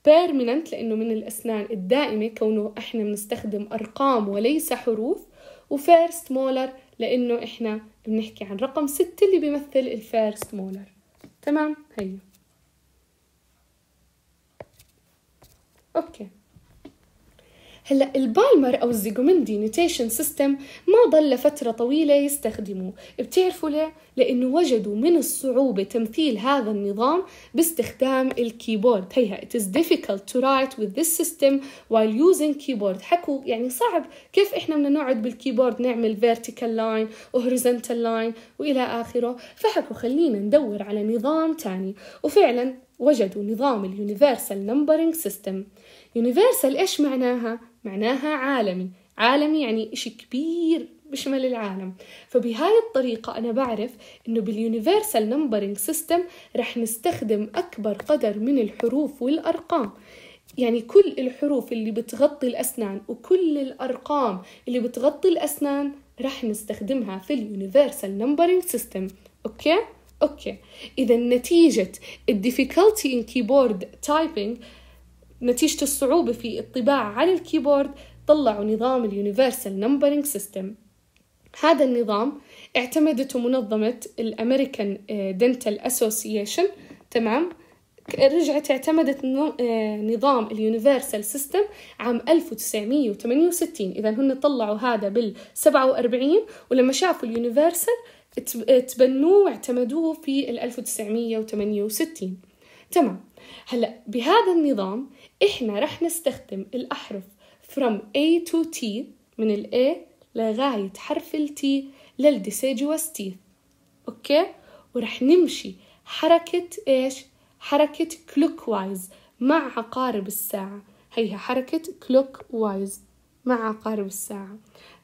Speaker 1: permanent لأنه من الأسنان الدائمة كونه إحنا بنستخدم أرقام وليس حروف. و first molar لأنه إحنا بنحكي عن رقم ستة اللي بيمثل ال first molar تمام؟ هيو okay. هلا ال Palmer أو ال Zsigmondy notation system ما ضل فتره طويلة يستخدموه بتعرفوا ليه؟ لأنه وجدوا من الصعوبة تمثيل هذا النظام باستخدام ال keyboard. هيها it is difficult to write with this system while using keyboard. حكوا يعني صعب كيف إحنا بدنا نقعد بال keyboard نعمل vertical line و horizontal line وإلى آخره. فحكوا خلينا ندور على نظام تاني. وفعلا وجدوا نظام ال universal numbering system universal إيش معناها؟ معناها عالمي. عالمي يعني إشي كبير بشمل العالم. فبهاي الطريقة أنا بعرف إنه بال universal numbering system رح نستخدم أكبر قدر من الحروف والأرقام. يعني كل الحروف اللي بتغطي الأسنان وكل الأرقام اللي بتغطي الأسنان رح نستخدمها في ال universal numbering system. okay؟ okay. إذا نتيجة ال difficulty in keyboard typing نتيجة الصعوبة في الطباعة على ال keyboard طلعوا نظام ال universal numbering system. هذا النظام اعتمدته منظمة ال American Dental Association تمام؟ رجعت اعتمدت آه، نظام ال universal system عام 1968 إذا هن طلعوا هذا بال 47 ولما شافوا ال universal تبنوه واعتمدوه في ال 1968 تمام؟ هلا بهذا النظام إحنا رح نستخدم الأحرف from A to T من ال A لغاية حرف ال T لل deciduous teeth okay؟ ورح نمشي حركة إيش؟ حركة وايز مع عقارب الساعة. هيها حركة وايز مع عقارب الساعة.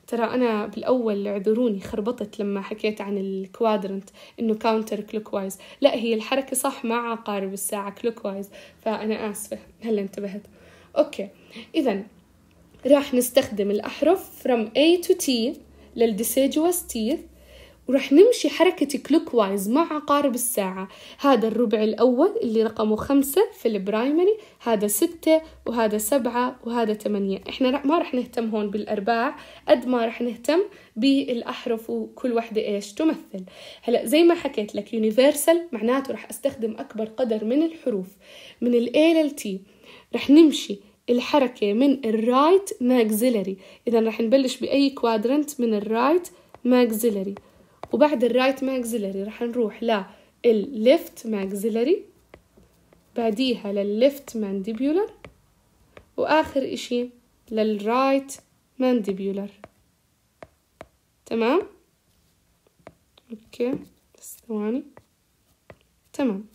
Speaker 1: ترى أنا بالأول اعذروني خربطت لما حكيت عن ال quadrant إنه counter clockwise لا هي الحركة صح مع عقارب الساعة clockwise فأنا آسفة هلا انتبهت؟ okay. إذا راح نستخدم الأحرف from A to T لل deciduous teeth ورح نمشي حركة clockwise مع عقارب الساعة. هذا الربع الأول اللي رقمه خمسة في ال primary هذا ستة وهذا سبعة وهذا ثمانية. إحنا ما رح نهتم هون بالأرباع قد ما رح نهتم بالأحرف وكل وحدة إيش تمثل. هلأ زي ما حكيت لك universal معناته رح أستخدم أكبر قدر من الحروف من ال A لل T. رح نمشي الحركة من ال right maxillary إذا رح نبلش بأي quadrant من ال right maxillary وبعد ال right maxillary راح نروح للل left maxillary بعديها للل left mandibular وآخر إشي لل right mandibular. تمام؟ okay بس ثواني. تمام.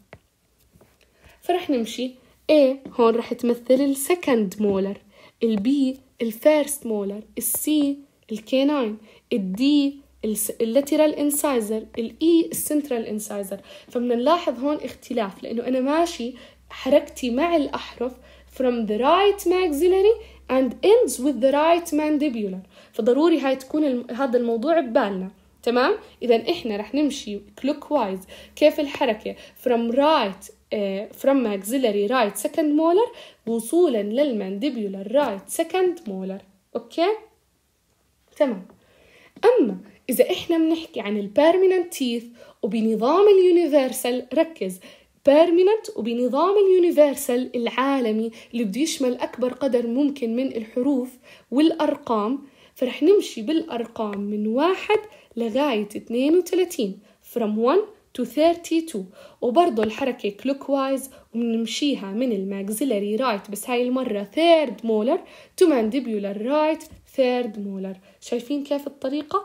Speaker 1: فرح نمشي. A هون رح تمثل السكند مولر البي الفيرست مولر السي الكيناين الدي اللاترال انسايزر الاي السنترال انسايزر فبدنا نلاحظ هون اختلاف لأنه أنا ماشي حركتي مع الأحرف from the right maxillary and ends with the right mandibular. فضروري هاي تكون هذا الموضوع ببالنا. تمام؟ اذا إحنا رح نمشي clockwise. كيف الحركة؟ from right uh, from maxillary right second molar وصولا لل mandibular right second molar. okay؟ تمام. أما إذا إحنا بنحكي عن ال permanent teeth وبنظام ال universal ركز. permanent وبنظام ال universal العالمي اللي بده يشمل أكبر قدر ممكن من الحروف والأرقام فرح نمشي بالأرقام من واحد لغاية 32 from 1 to 32 وبرضه الحركة wise وبنمشيها من ال maxillary right بس هاي المرة third molar to mandibular right third molar. شايفين كيف الطريقة؟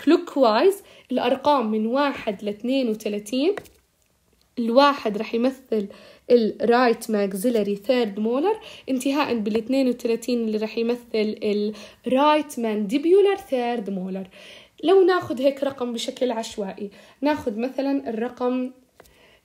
Speaker 1: clockwise الأرقام من واحد لاثنين وثلاثين. الواحد رح يمثل ال right maxillary third molar انتهاء بال 32 اللي رح يمثل ال right mandibular third molar لو ناخذ هيك رقم بشكل عشوائي ناخذ مثلا الرقم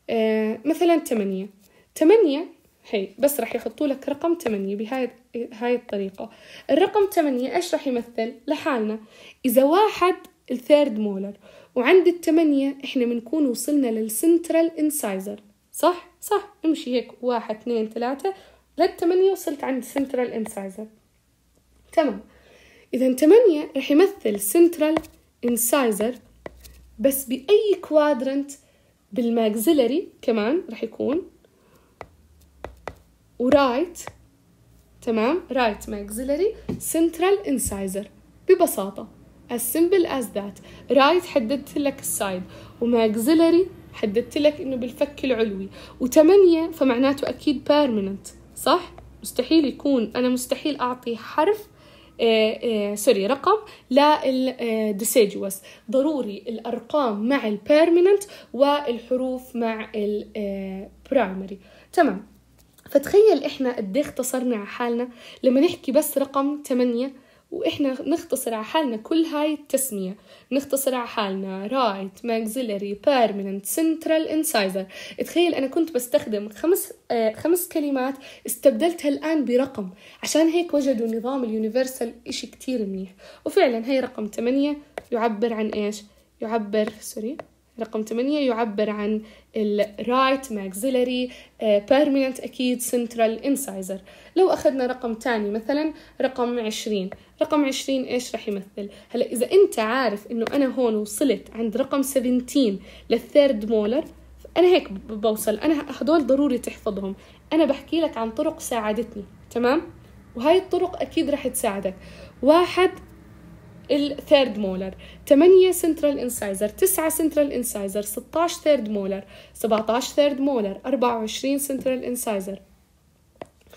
Speaker 1: آه مثلا 8 8 هي بس رح يحطوا لك رقم 8 بهاي هاي الطريقة. الرقم 8 إيش رح يمثل؟ لحالنا. إذا واحد ال third molar. وعند الثمانية إحنا بنكون وصلنا لل central incisor. صح؟ صح. امشي هيك. واحد اثنين ثلاثة. للثمانية وصلت عند central incisor. تمام. إذا ثمانية رح يمثل central incisor بس بأي quadrant بال maxillary كمان رح يكون. و right. تمام. right maxillary central incisor. ببساطة. As simple as that. right حددت لك ال side و maxillary حددت لك إنه بالفك العلوي. وثمانية فمعناته أكيد permanent صح؟ مستحيل يكون. أنا مستحيل أعطي حرف آه آه sorry رقم لل deciduous آه، ضروري الأرقام مع ال permanent والحروف مع ال primary آه، تمام. فتخيل إحنا قد إيه اختصرنا على حالنا. لما نحكي بس رقم 8 وإحنا نختصر على حالنا كل هاي التسمية. نختصر على حالنا right maxillary permanent central incisor. تخيل أنا كنت بستخدم خمس آه خمس كلمات استبدلتها الآن برقم. عشان هيك وجدوا نظام ال universal إشي كتير منيح. وفعلا هي رقم 8 يعبر عن إيش؟ يعبر sorry. رقم 8 يعبر عن ال right maxillary permanent أكيد central incisor لو أخذنا رقم ثاني مثلا رقم 20 رقم 20 إيش راح يمثل؟ هلا إذا أنت عارف إنه أنا هون وصلت عند رقم 17 لل third molar أنا هيك بوصل. أنا هدول ضروري تحفظهم. أنا بحكي لك عن طرق ساعدتني تمام؟ وهاي الطرق أكيد راح تساعدك. واحد ال third molar 8 central incisor 9 central incisor 16 third molar 17 third molar 24 central incisor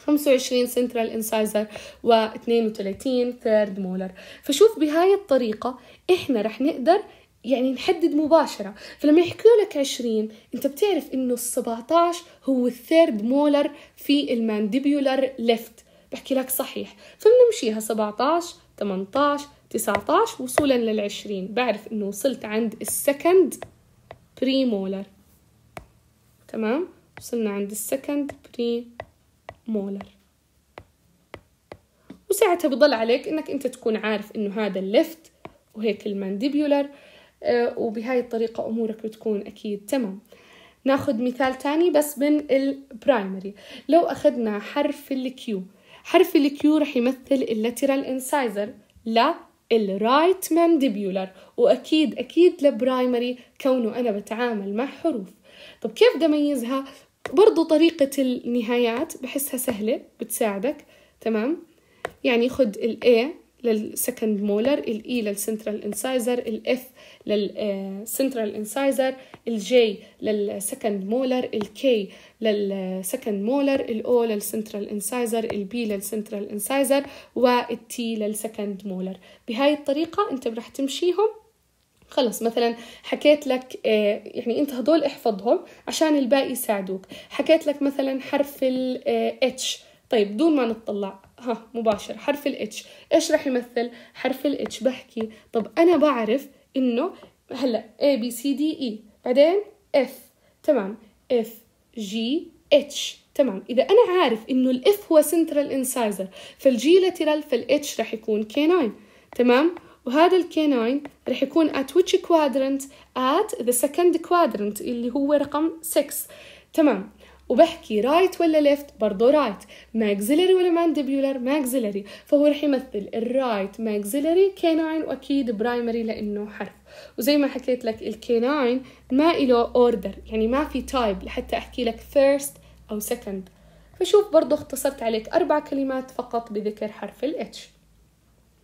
Speaker 1: 25 central incisor و32 third molar فشوف بهاي الطريقة إحنا رح نقدر يعني نحدد مباشرة. فلما يحكوا لك 20 أنت بتعرف إنه ال 17 هو ال third molar في ال mandibular left بحكي لك صحيح. فبنمشيها 17 18 19 وصولا للعشرين. بعرف إنه وصلت عند ال second premolar تمام؟ وصلنا عند ال second premolar وساعتها بضل عليك إنك أنت تكون عارف إنه هذا ال left وهيك ال mandibular آه وبهاي الطريقة أمورك بتكون أكيد تمام. ناخذ مثال تاني بس من ال primary. لو أخذنا حرف ال Q حرف ال Q رح يمثل ال lateral incisor لا ال right mandibular وأكيد أكيد ل primary كونه أنا بتعامل مع حروف. طب كيف بدي اميزها برضو طريقة النهايات بحسها سهلة بتساعدك تمام؟ يعني خد ال A لل second molar ال E لل central incisor ال F للسنترال انسايزر ال J للسكند مولر ال K للسكند مولر ال O للسنترال انسايزر ال B للسنترال انسايزر وال T للسكند مولر. بهاي الطريقة انت رح تمشيهم. خلص مثلا حكيت لك آه، يعني انت هدول احفظهم عشان الباقي يساعدوك. حكيت لك مثلا حرف ال H. طيب دون ما نطلع ها مباشر حرف ال H إيش راح يمثل؟ حرف ال H بحكي طب أنا بعرف إنه هلا A B C D E. بعدين F. تمام. F. G. H. تمام. إذا أنا عارف إنه ال F هو central incisor فال G lateral فال H رح يكون canine تمام؟ وهذا ال canine رح يكون at which quadrant at the second quadrant اللي هو رقم 6 تمام؟ وبحكي right ولا left برضه right maxillary ولا mandibular maxillary فهو رح يمثل ال right maxillary canine وأكيد primary لأنه حرف. وزي ما حكيت لك ال canine ما له order يعني ما في type لحتى أحكي لك first أو second فشوف برضه اختصرت عليك أربع كلمات فقط بذكر حرف ال H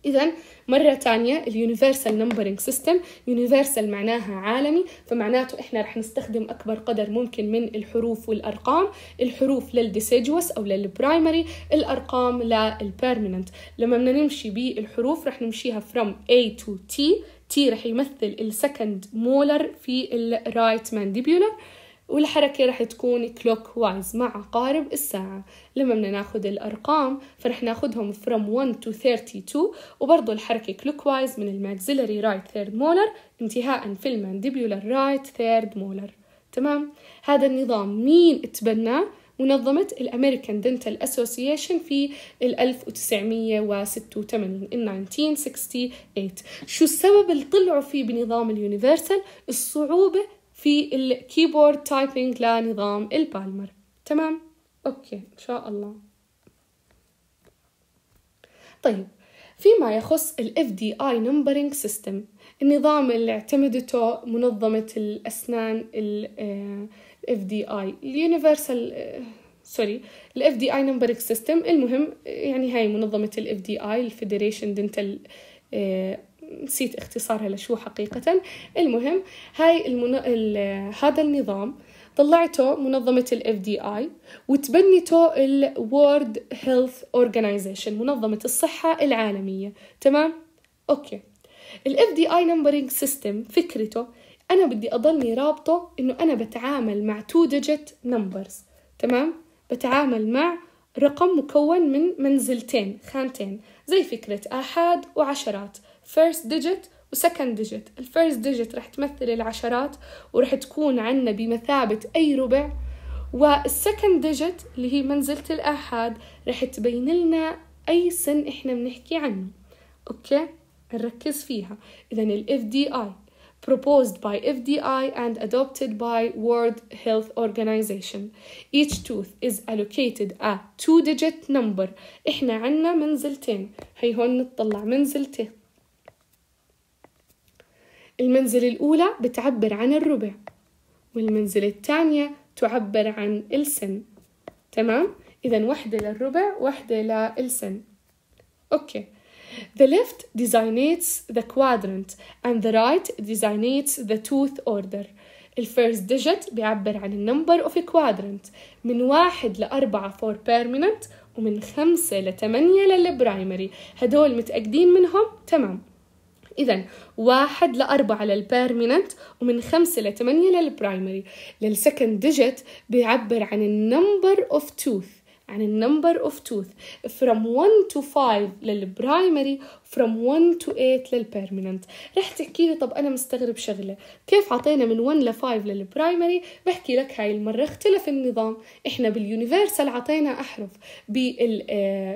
Speaker 1: إذا مرة تانية ال universal numbering system universal معناها عالمي فمعناته إحنا رح نستخدم أكبر قدر ممكن من الحروف والأرقام. الحروف لل deciduous أو لل primary الأرقام لل permanent لما بدنا نمشي بالحروف رح نمشيها from A to T T رح يمثل ال second molar في ال right mandibular والحركة رح تكون clockwise مع عقارب الساعة. لما بدنا ناخد الأرقام فرح ناخدهم from 1 to 32 وبرضو الحركة clockwise من ال maxillary right third molar انتهاء في ال mandibular right third molar تمام؟ هذا النظام مين اتبناه منظمة ال American Dental Association في 1986 in 1968 شو السبب اللي طلعوا فيه بنظام ال universal؟ الصعوبة في ال keyboard typing لنظام ال Palmer. تمام؟ okay إن شاء الله. طيب فيما يخص ال FDI Numbering System النظام اللي اعتمدته منظمة الأسنان ال FDI Universal sorry ال FDI Numbering System. المهم يعني هاي منظمة ال FDI ال Federation Dental نسيت اختصارها لشو حقيقة. المهم هاي المن... ال... هذا النظام طلعته منظمة ال FDI وتبنته ال World Health Organization منظمة الصحة العالمية. تمام؟ okay. ال FDI Numbering System فكرته أنا بدي أضلني رابطة إنه أنا بتعامل مع two digit numbers تمام؟ بتعامل مع رقم مكون من منزلتين خانتين زي فكرة آحاد وعشرات first digit و second digit. ال first digit رح تمثل العشرات ورح تكون عنا بمثابة أي ربع وال second digit اللي هي منزلة الآحاد رح تبين لنا أي سن إحنا بنحكي عنه. أوكي؟ نركز فيها. إذا ال FDI proposed by FDI and adopted by World Health Organization. Each tooth is allocated a two-digit number. إحنا عنا منزلتين. هي هون نطلع منزلتين. المنزلة الأولى بتعبر عن الربع والمنزلة الثانية تعبر عن السن تمام؟ إذا واحدة للربع واحدة للسن okay The left designates the quadrant and the right designates the tooth order. ال first digit بيعبر عن ال number of a quadrant. من واحد لأربعة for permanent ومن خمسة لثمانية لل primary. هدول متأكدين منهم؟ تمام. إذا واحد لأربعة لل permanent ومن خمسة لثمانية لل primary. لل second digit بيعبر عن ال number of tooth عن ال number of tooth from 1 to 5 لل primary from 1 to 8 لل permanent رح تحكي لي طب أنا مستغرب شغلة. كيف عطينا من 1 ل 5 لل primary بحكي لك هاي المرة اختلف النظام. إحنا بال universal عطينا أحرف. بال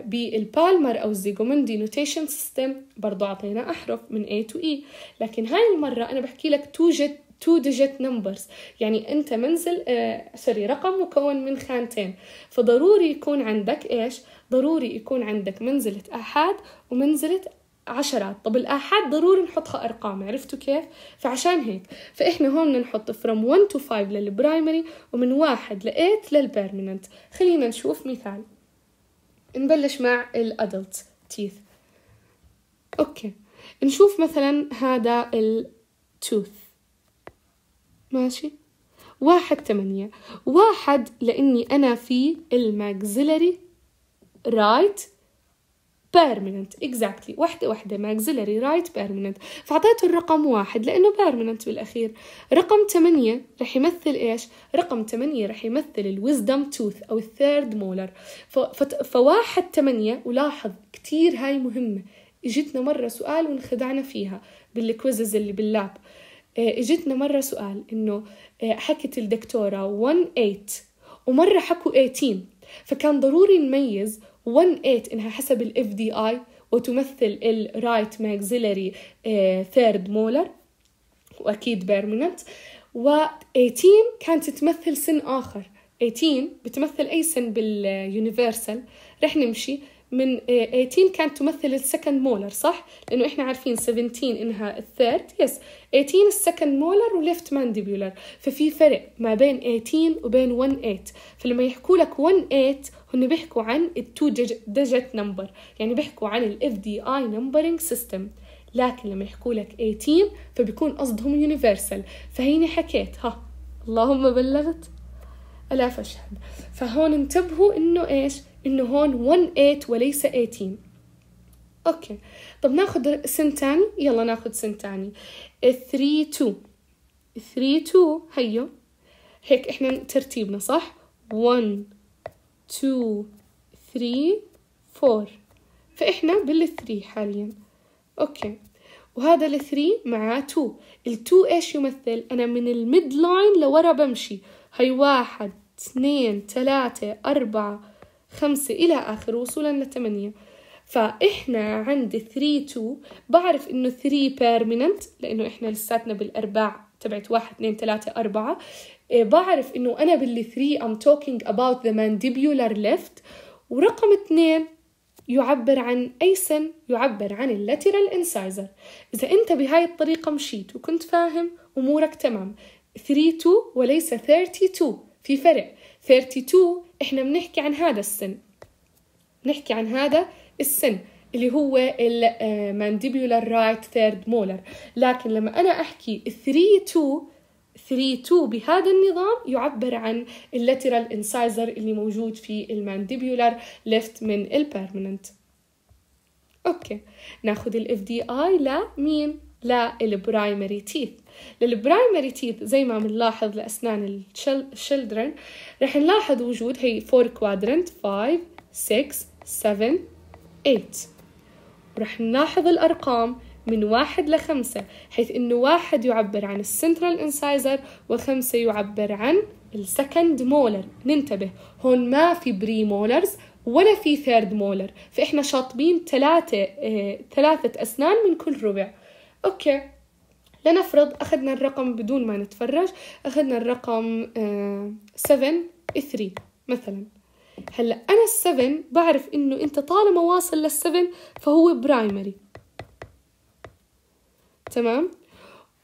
Speaker 1: بال Palmer أو ال Zsigmondy notation system برضه عطينا أحرف من A to E. لكن هاي المرة أنا بحكي لك توجد two digit numbers يعني أنت منزل آه sorry رقم مكون من خانتين. فضروري يكون عندك إيش؟ ضروري يكون عندك منزلة احاد ومنزلة عشرات. طب الآحاد ضروري نحطها أرقام عرفتوا كيف؟ فعشان هيك فإحنا هون بدنا نحط from 1 to 5 لل primary ومن 1 ل 8 لل permanent خلينا نشوف مثال. نبلش مع ال adult teeth okay. نشوف مثلا هذا ال tooth ماشي؟ واحد تمانية. واحد لأني أنا في ال maxillary right permanent exactly واحدة واحدة maxillary right permanent فأعطيته الرقم واحد لأنه permanent بالأخير. رقم تمانية رح يمثل إيش؟ رقم تمانية رح يمثل ال wisdom tooth أو ال third molar فواحد تمانية ولاحظ كتير هاي مهمة. إجتنا مرة سؤال وانخدعنا فيها بال quizzes اللي بال lab اجتنا مرة سؤال إنه حكت الدكتورة 1 8 ومرة حكوا 18 فكان ضروري نميز 1 8 إنها حسب ال FDI وتمثل ال right maxillary third molar وأكيد permanent و 18 كانت تمثل سن آخر. 18 بتمثل أي سن بال universal رح نمشي. من 18 كانت تمثل ال second molar صح؟ لأنه إحنا عارفين 17 إنها ال third yes 18 ال second molar و left mandibular ففي فرق ما بين 18 وبين 1 8 فلما يحكوا لك 1 8 هن بيحكوا عن ال two digit number يعني بيحكوا عن ال FDI numbering system لكن لما يحكوا لك 18 فبيكون قصدهم يونيفرسال فهيني حكيت ها اللهم بلغت ألا فاشهد فهون انتبهوا إنه إيش؟ إنه هون 1 8 وليس 18 أوكي. طب ناخذ سن تاني؟ يلا ناخذ سن تاني. 3 2 3 2 هيو. هيك إحنا ترتيبنا صح؟ 1 2 3 4 فإحنا بال three حاليا. okay. وهذا ال three مع 2 ال2 إيش يمثل؟ أنا من ال midline لورا بمشي. هي واحد اثنين ثلاثة أربعة. خمسة إلى آخر وصولا لثمانية. فإحنا عندي 3 2 بعرف إنه 3 permanent لأنه إحنا لساتنا بالأرباع تبعت واحد اثنين ثلاثة أربعة. إيه بعرف إنه أنا باللي 3 I'm talking about the mandibular left. ورقم اثنين يعبر عن أي سن يعبر عن ال lateral incisor إذا أنت بهاي الطريقة مشيت وكنت فاهم أمورك تمام. 3 2 وليس 32 في فرق. 32 إحنا بنحكي عن هذا السن. نحكي عن هذا السن اللي هو ال mandibular right third molar لكن لما أنا أحكي 3 2 3 2 بهذا النظام يعبر عن ال lateral incisor اللي موجود في ال mandibular left من ال permanent أوكي. ناخذ ال FDI لمين لل primary teeth لل primary teeth زي ما بنلاحظ لأسنان ال children رح نلاحظ وجود هي 4 quadrant 5 6 7 8 ورح نلاحظ الأرقام من واحد لخمسة حيث إنه واحد يعبر عن ال central incisor وخمسة يعبر عن ال second molar. ننتبه هون ما في premolars ولا في third molar فإحنا شاطبين ثلاثة ثلاثة أسنان من كل ربع. okay. لنفرض أخذنا الرقم بدون ما نتفرج أخذنا الرقم آه 7 3 مثلا. هلأ أنا ال seven بعرف إنه أنت طالما واصل لل seven فهو primary تمام؟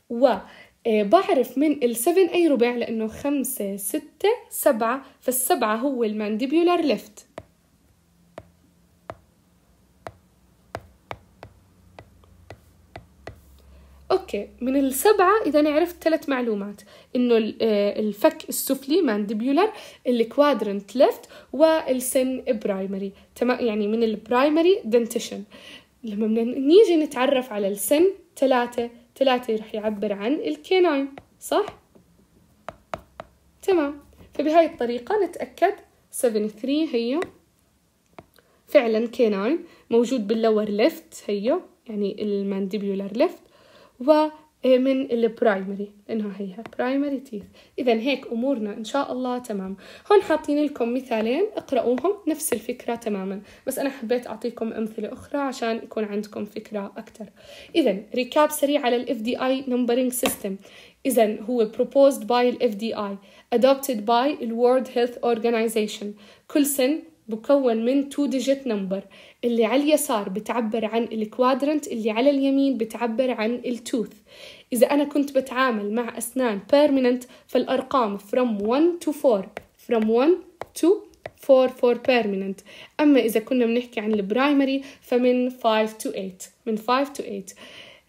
Speaker 1: و آه، بعرف من ال seven أي ربع؟ لأنه خمسة ستة سبعة فالسبعة هو ال mandibular left okay من السبعة إذا عرفت ثلاث معلومات. إنه آه، الفك السفلي mandibular ال quadrant left والسن primary. تمام؟ يعني من ال primary dentition. لما نيجي نتعرف على السن ثلاثة ثلاثة رح يعبر عن ال canine صح؟ تمام. فبهاي الطريقة نتأكد. 7 3 هي فعلا canine موجود بال lower left هي يعني ال mandibular left. ومن ال primary لأنه هيها primary teeth اذا هيك أمورنا إن شاء الله تمام. هون حاطين لكم مثالين اقرأوهم نفس الفكرة تماما. بس أنا حبيت أعطيكم أمثلة أخرى عشان يكون عندكم فكرة أكثر اذا recap سريع على ال FDI numbering system اذا هو proposed by FDI adopted by ال World Health Organization كل سن بكون من 2 digit number. اللي على اليسار بتعبر عن ال quadrant اللي على اليمين بتعبر عن ال tooth. إذا أنا كنت بتعامل مع أسنان permanent فالأرقام from 1 to 4 from 1 to 4 for permanent. أما إذا كنا بنحكي عن ال primary فمن 5 to 8 من 5 to 8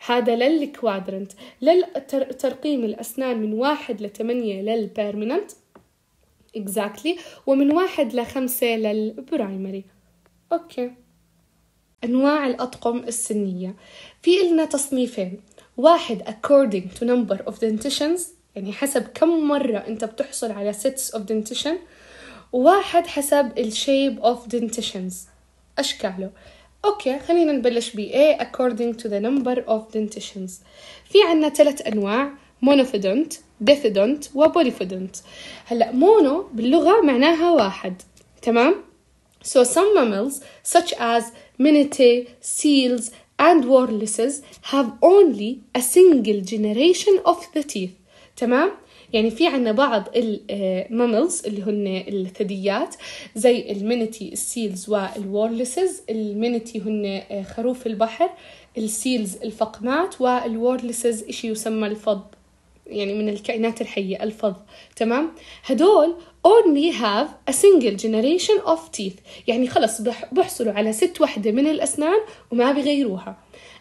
Speaker 1: هذا لل quadrant. للترقيم الأسنان من واحد لثمانية لل permanent exactly. ومن واحد لخمسة لل primary okay. أنواع الأطقم السنية. في لنا تصنيفين. واحد according to number of dentitions يعني حسب كم مرة أنت بتحصل على sets of dentition. وواحد حسب shape of dentitions. أشكاله. okay خلينا نبلش ب A according to the number of dentitions. في عنا ثلاث أنواع monophyodont diphyodont و polyphyodont هلأ mono باللغة معناها واحد. تمام؟ So some mammals such as manatee, seals and walruses have only a single generation of the teeth. تمام؟ يعني في عنا بعض ال mammals اللي هن الثدييات زي المنتي ال seals وال walruses المنتي هن خروف البحر السيلز الفقمات والورلسز إشي يسمى الفظ. يعني من الكائنات الحية الفظ تمام؟ هدول only have a single generation of teeth. يعني خلص بحصلوا على set وحدة من الأسنان وما بيغيروها.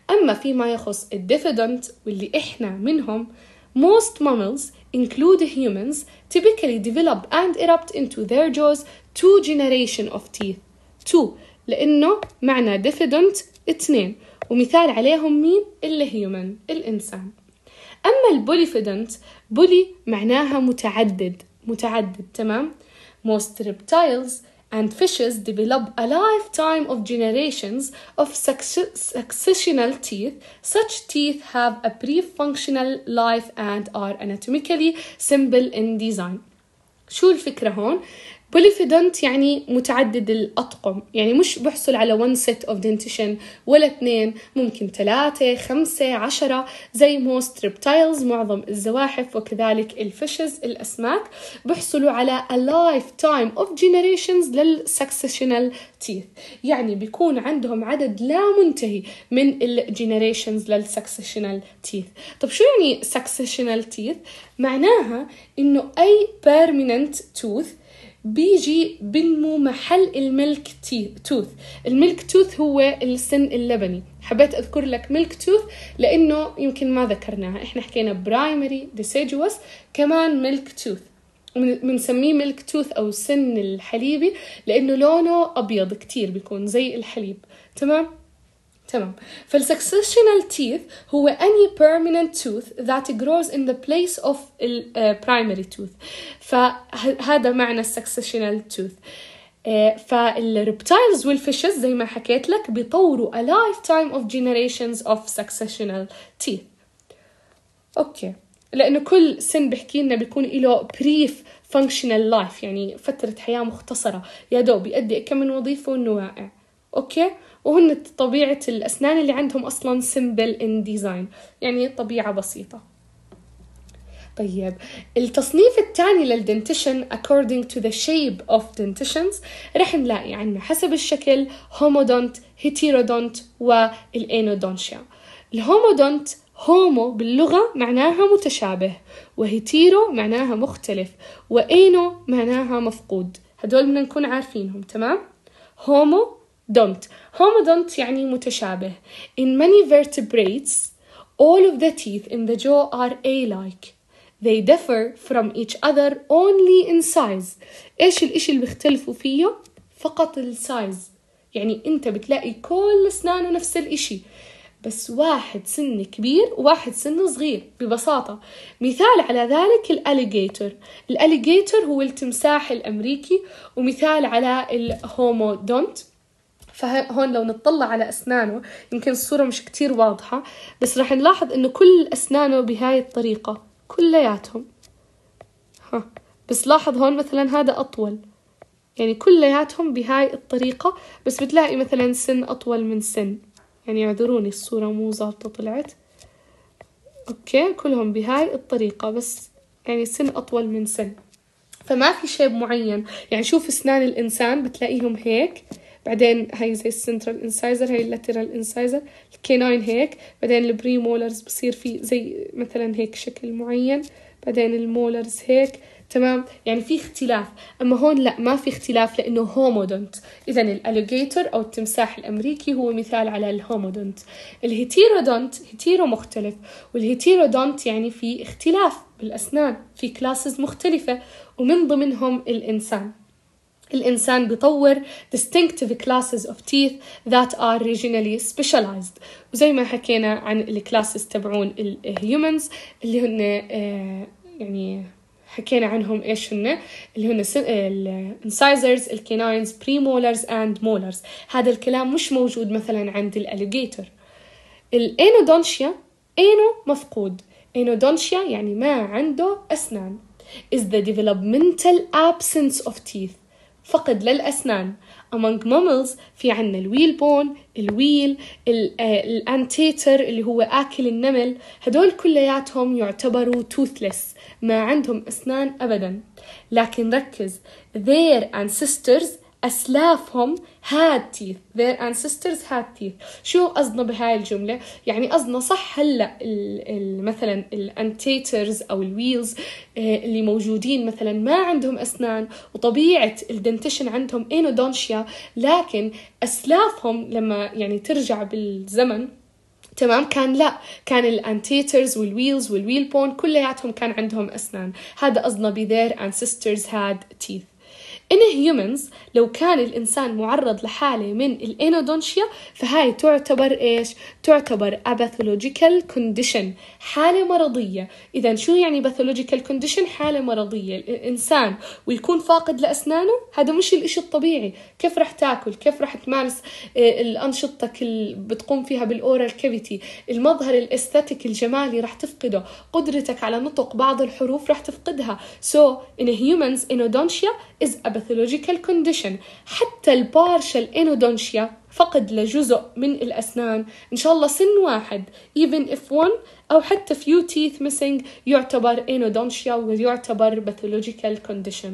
Speaker 1: أما فيما يخص ال diphyodont واللي إحنا منهم most mammals include humans typically develop and erupt into their jaws two generation of teeth. Two لأنه معنى ديفيدنت اثنين. ومثال عليهم مين؟ ال human الإنسان. أما ال polyphyodont poly معناها متعدد متعدد تمام most reptiles and fishes develop a lifetime of generations of successional teeth. Such teeth have a pre-functional life and are anatomically simple in design. شو الفكرة هون؟ بوليفيدونت يعني متعدد الأطقم. يعني مش بحصل على one set of dentition ولا اثنين ممكن ثلاثة خمسة عشرة زي most reptiles معظم الزواحف وكذلك ال fishes الأسماك بحصلوا على a lifetime of generations لل successional teeth. يعني بيكون عندهم عدد لا منتهي من ال generations لل successional teeth طب شو يعني successional teeth معناها إنه أي permanent tooth بيجي بنمو محل ال milk tee tooth. ال milk tooth هو السن اللبني. حبيت أذكر لك milk tooth لأنه يمكن ما ذكرناها. إحنا حكينا primary deciduous كمان milk tooth. بنسميه milk tooth أو سن الحليبي لأنه لونه أبيض كتير بيكون زي الحليب. تمام؟ تمام. فال successional teeth هو any permanent tooth that grows in the place of the uh, primary tooth. فهذا معنى ال successional tooth. uh, فال reptiles وال fishes زي ما حكيت لك بيطوروا a lifetime of generations of successional teeth. okay. لأنه كل سن بحكي لنا بيكون له brief functional life يعني فترة حياة مختصرة. يا دوب يؤدي كم من وظيفة وإنه واقع okay؟ وهن طبيعة الأسنان اللي عندهم أصلا simple in design. يعني طبيعة بسيطة. طيب التصنيف الثاني لل dentition according to the shape of dentitions رح نلاقي عنا حسب الشكل homodont heterodont وال anodontia ال homodont homo باللغة معناها متشابه و hetero معناها مختلف و ano معناها مفقود. هدول بدنا نكون عارفينهم تمام؟ homo dont homodont يعني متشابه. In many vertebrates all of the teeth in the jaw are alike. They differ from each other only in size. إيش الاشي اللي بيختلفوا فيه؟ فقط ال size يعني أنت بتلاقي كل أسنانه نفس الإشي. بس واحد سن كبير وواحد سن صغير ببساطة. مثال على ذلك ال alligator ال alligator هو التمساح الأمريكي ومثال على ال homodont فهون لو نطلع على أسنانه يمكن الصورة مش كتير واضحة بس راح نلاحظ إنه كل أسنانه بهاي الطريقة كلياتهم. ها بس لاحظ هون مثلا هذا أطول. يعني كلياتهم بهاي الطريقة بس بتلاقي مثلا سن أطول من سن. يعني اعذروني الصورة مو ظابطة طلعت. أوكي كلهم بهاي الطريقة بس يعني سن أطول من سن. فما في شيء معين. يعني شوف أسنان الإنسان بتلاقيهم هيك. بعدين هاي زي ال central incisor هاي ال lateral incisor ال canine هيك. بعدين ال premolars بصير في زي مثلا هيك شكل معين. بعدين ال molars هيك. تمام؟ يعني في اختلاف. أما هون لا ما في اختلاف لأنه homodont اذا ال alligator أو التمساح الأمريكي هو مثال على ال homodont ال heterodont hetero مختلف وال heterodont يعني في اختلاف بالأسنان. في classes مختلفة. ومن ضمنهم الإنسان. الإنسان بيطور distinctive classes of teeth that are regionally specialized. وزي ما حكينا عن ال classes تبعون ال humans اللي هن آه، يعني حكينا عنهم إيش هن؟ اللي هن ال incisors ال canines premolars and molars هذا الكلام مش موجود مثلا عند ال alligator ال anodontia ano مفقود. anodontia يعني ما عنده أسنان. Is the developmental absence of teeth. فقد للأسنان. Among mammals في عنا ال whale bone ال whale ال anteater اللي هو آكل النمل. هدول كلياتهم يعتبروا toothless ما عندهم أسنان أبدا. لكن ركز their ancestors أسلافهم had teeth. Their ancestors had teeth. شو قصدنا بهاي الجملة؟ يعني قصدنا صح هلأ مثلا ال anteaters أو ال whales آه، اللي موجودين مثلا ما عندهم أسنان وطبيعة ال dentition عندهم anodontia لكن أسلافهم لما يعني ترجع بالزمن تمام كان لا كان ال anteaters وال whales وال whale bone كلياتهم كان عندهم أسنان. هذا قصدنا ب their ancestors had teeth. In humans لو كان الإنسان معرض لحالة من ال anodontia فهاي تعتبر إيش؟ تعتبر a pathological condition حالة مرضية. إذا شو يعني pathological condition؟ حالة مرضية. الإنسان ويكون فاقد لأسنانه؟ هذا مش الإشي الطبيعي. كيف رح تاكل؟ كيف رح تمارس آه، الأنشطة اللي بتقوم فيها بال oral cavity المظهر ال aesthetic الجمالي رح تفقده. قدرتك على نطق بعض الحروف رح تفقدها. So in humans anodontia is a pathological condition. حتى ال partial anodontia فقد لجزء من الأسنان. إن شاء الله سن واحد even if one أو حتى few teeth missing يعتبر anodontia ويعتبر pathological condition.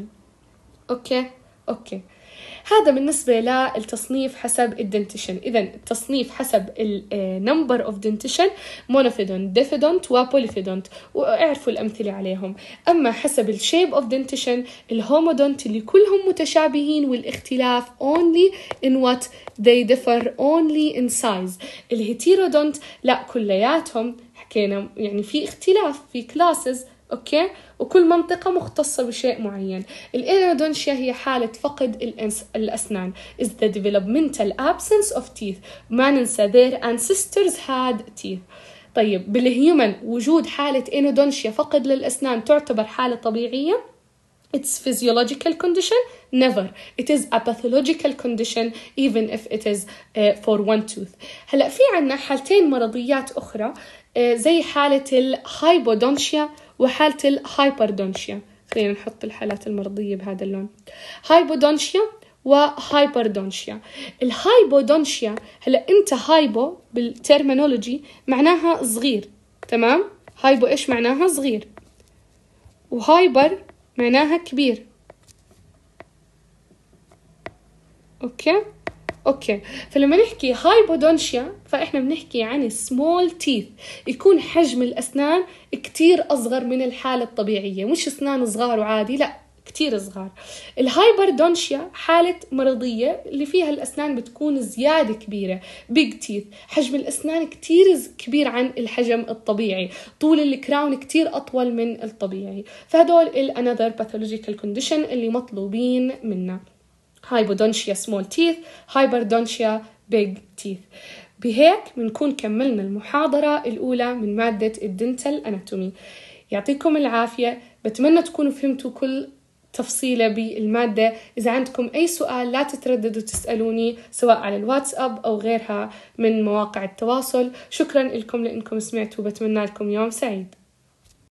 Speaker 1: أوكي؟ أوكي. هذا بالنسبة للتصنيف حسب ال dentition. إذا التصنيف حسب ال number of dentition monophyodont diphyodont و polyphyodont واعرفوا الأمثلة عليهم. أما حسب ال shape of dentition ال homodont اللي كلهم متشابهين والاختلاف only in what they differ only in size. ال heterodont لا كلياتهم حكينا يعني في اختلاف في classes أوكي وكل منطقة مختصة بشيء معين ال anodontia هي حالة فقد الأسنان is the developmental absence of teeth ما ننسى their ancestors had teeth طيب بال human وجود حالة anodontia فقد للأسنان تعتبر حالة طبيعية It's physiological condition? Never. It is a pathological condition even if it is uh, for one tooth. هلا في عنا حالتين مرضيات أخرى uh, زي حالة ال hypodontia وحالة ال hyperdontia خلينا نحط الحالات المرضية بهذا اللون. hypodontia و hyperdontia ال hypodontia هلا انت hypo بال terminology معناها صغير تمام؟ hypo إيش معناها؟ صغير. و hyper معناها كبير. أوكي؟ أوكي. فلما نحكي hypodontia فإحنا بنحكي عن small teeth يكون حجم الأسنان كتير أصغر من الحالة الطبيعية. مش أسنان صغار وعادي لا كتير صغار. ال hyperdontia حالة مرضية اللي فيها الأسنان بتكون زيادة كبيرة big teeth حجم الأسنان كتير كبير عن الحجم الطبيعي. طول ال crown كتير أطول من الطبيعي. فهدول ال another pathological condition اللي مطلوبين منا. hypodontia small teeth hyperdontia big teeth بهيك بنكون كملنا المحاضرة الأولى من مادة ال dental anatomy يعطيكم العافية. بتمنى تكونوا فهمتوا كل تفصيلة بالمادة. إذا عندكم أي سؤال لا تترددوا تسألوني سواء على الواتساب أو غيرها من مواقع التواصل. شكرا لكم لأنكم سمعتوا. بتمنى لكم يوم سعيد.